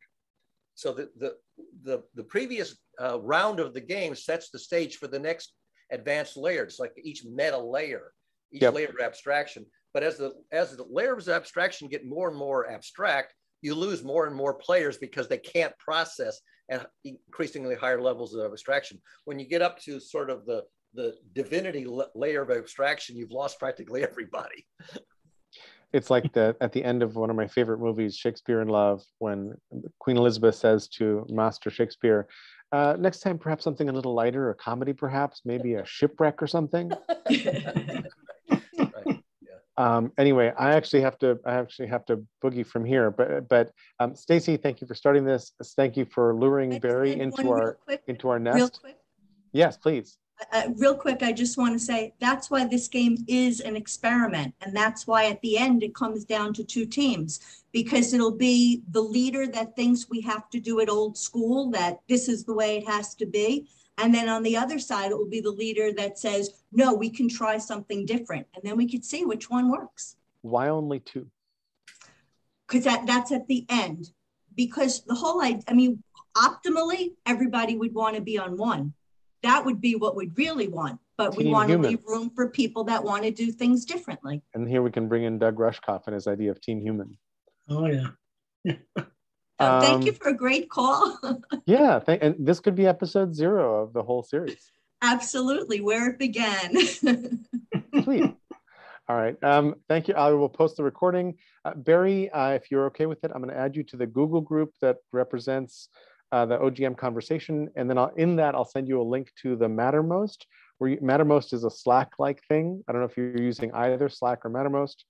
So the the the, the previous uh, round of the game sets the stage for the next advanced layer. It's like each meta layer each yep. layer of abstraction. But as the as the layers of abstraction get more and more abstract, you lose more and more players because they can't process at increasingly higher levels of abstraction. When you get up to sort of the the divinity layer of abstraction, you've lost practically everybody. it's like the at the end of one of my favorite movies, Shakespeare in Love, when Queen Elizabeth says to Master Shakespeare, uh, next time perhaps something a little lighter, a comedy perhaps, maybe a shipwreck or something. Um, anyway, I actually have to I actually have to boogie from here. But but um, Stacy, thank you for starting this. Thank you for luring Barry into our quick, into our nest. Yes, please. Uh, real quick, I just want to say that's why this game is an experiment, and that's why at the end it comes down to two teams because it'll be the leader that thinks we have to do it old school, that this is the way it has to be, and then on the other side, it will be the leader that says, no, we can try something different. And then we could see which one works. Why only two? Because that, that's at the end. Because the whole idea, I mean, optimally, everybody would want to be on one. That would be what we'd really want. But Team we want humans. to leave room for people that want to do things differently. And here we can bring in Doug Rushkoff and his idea of Team Human. Oh, yeah. Um, thank you for a great call. yeah, th- and this could be episode zero of the whole series. Absolutely, where it began. Sweet. All right. Um, thank you. I will post the recording. Uh, Barry, uh, if you're okay with it, I'm going to add you to the Google group that represents uh, the OGM conversation. And then I'll, in that, I'll send you a link to the Mattermost, where you, Mattermost is a Slack-like thing. I don't know if you're using either Slack or Mattermost.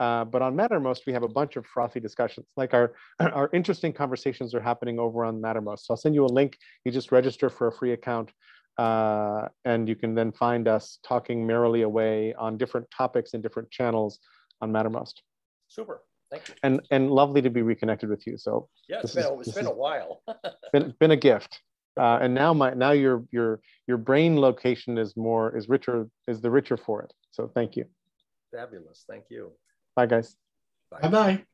Uh, but on Mattermost, we have a bunch of frothy discussions. Like our, our interesting conversations are happening over on Mattermost. So I'll send you a link. You just register for a free account. Uh, and you can then find us talking merrily away on different topics in different channels on Mattermost. Super. Thank you. And and lovely to be reconnected with you. So yeah, it's been, is, it's been a while. been, been a gift. Uh, and now my now your your your brain location is more is richer is the richer for it. So thank you. Fabulous. Thank you. Bye, guys. Bye bye.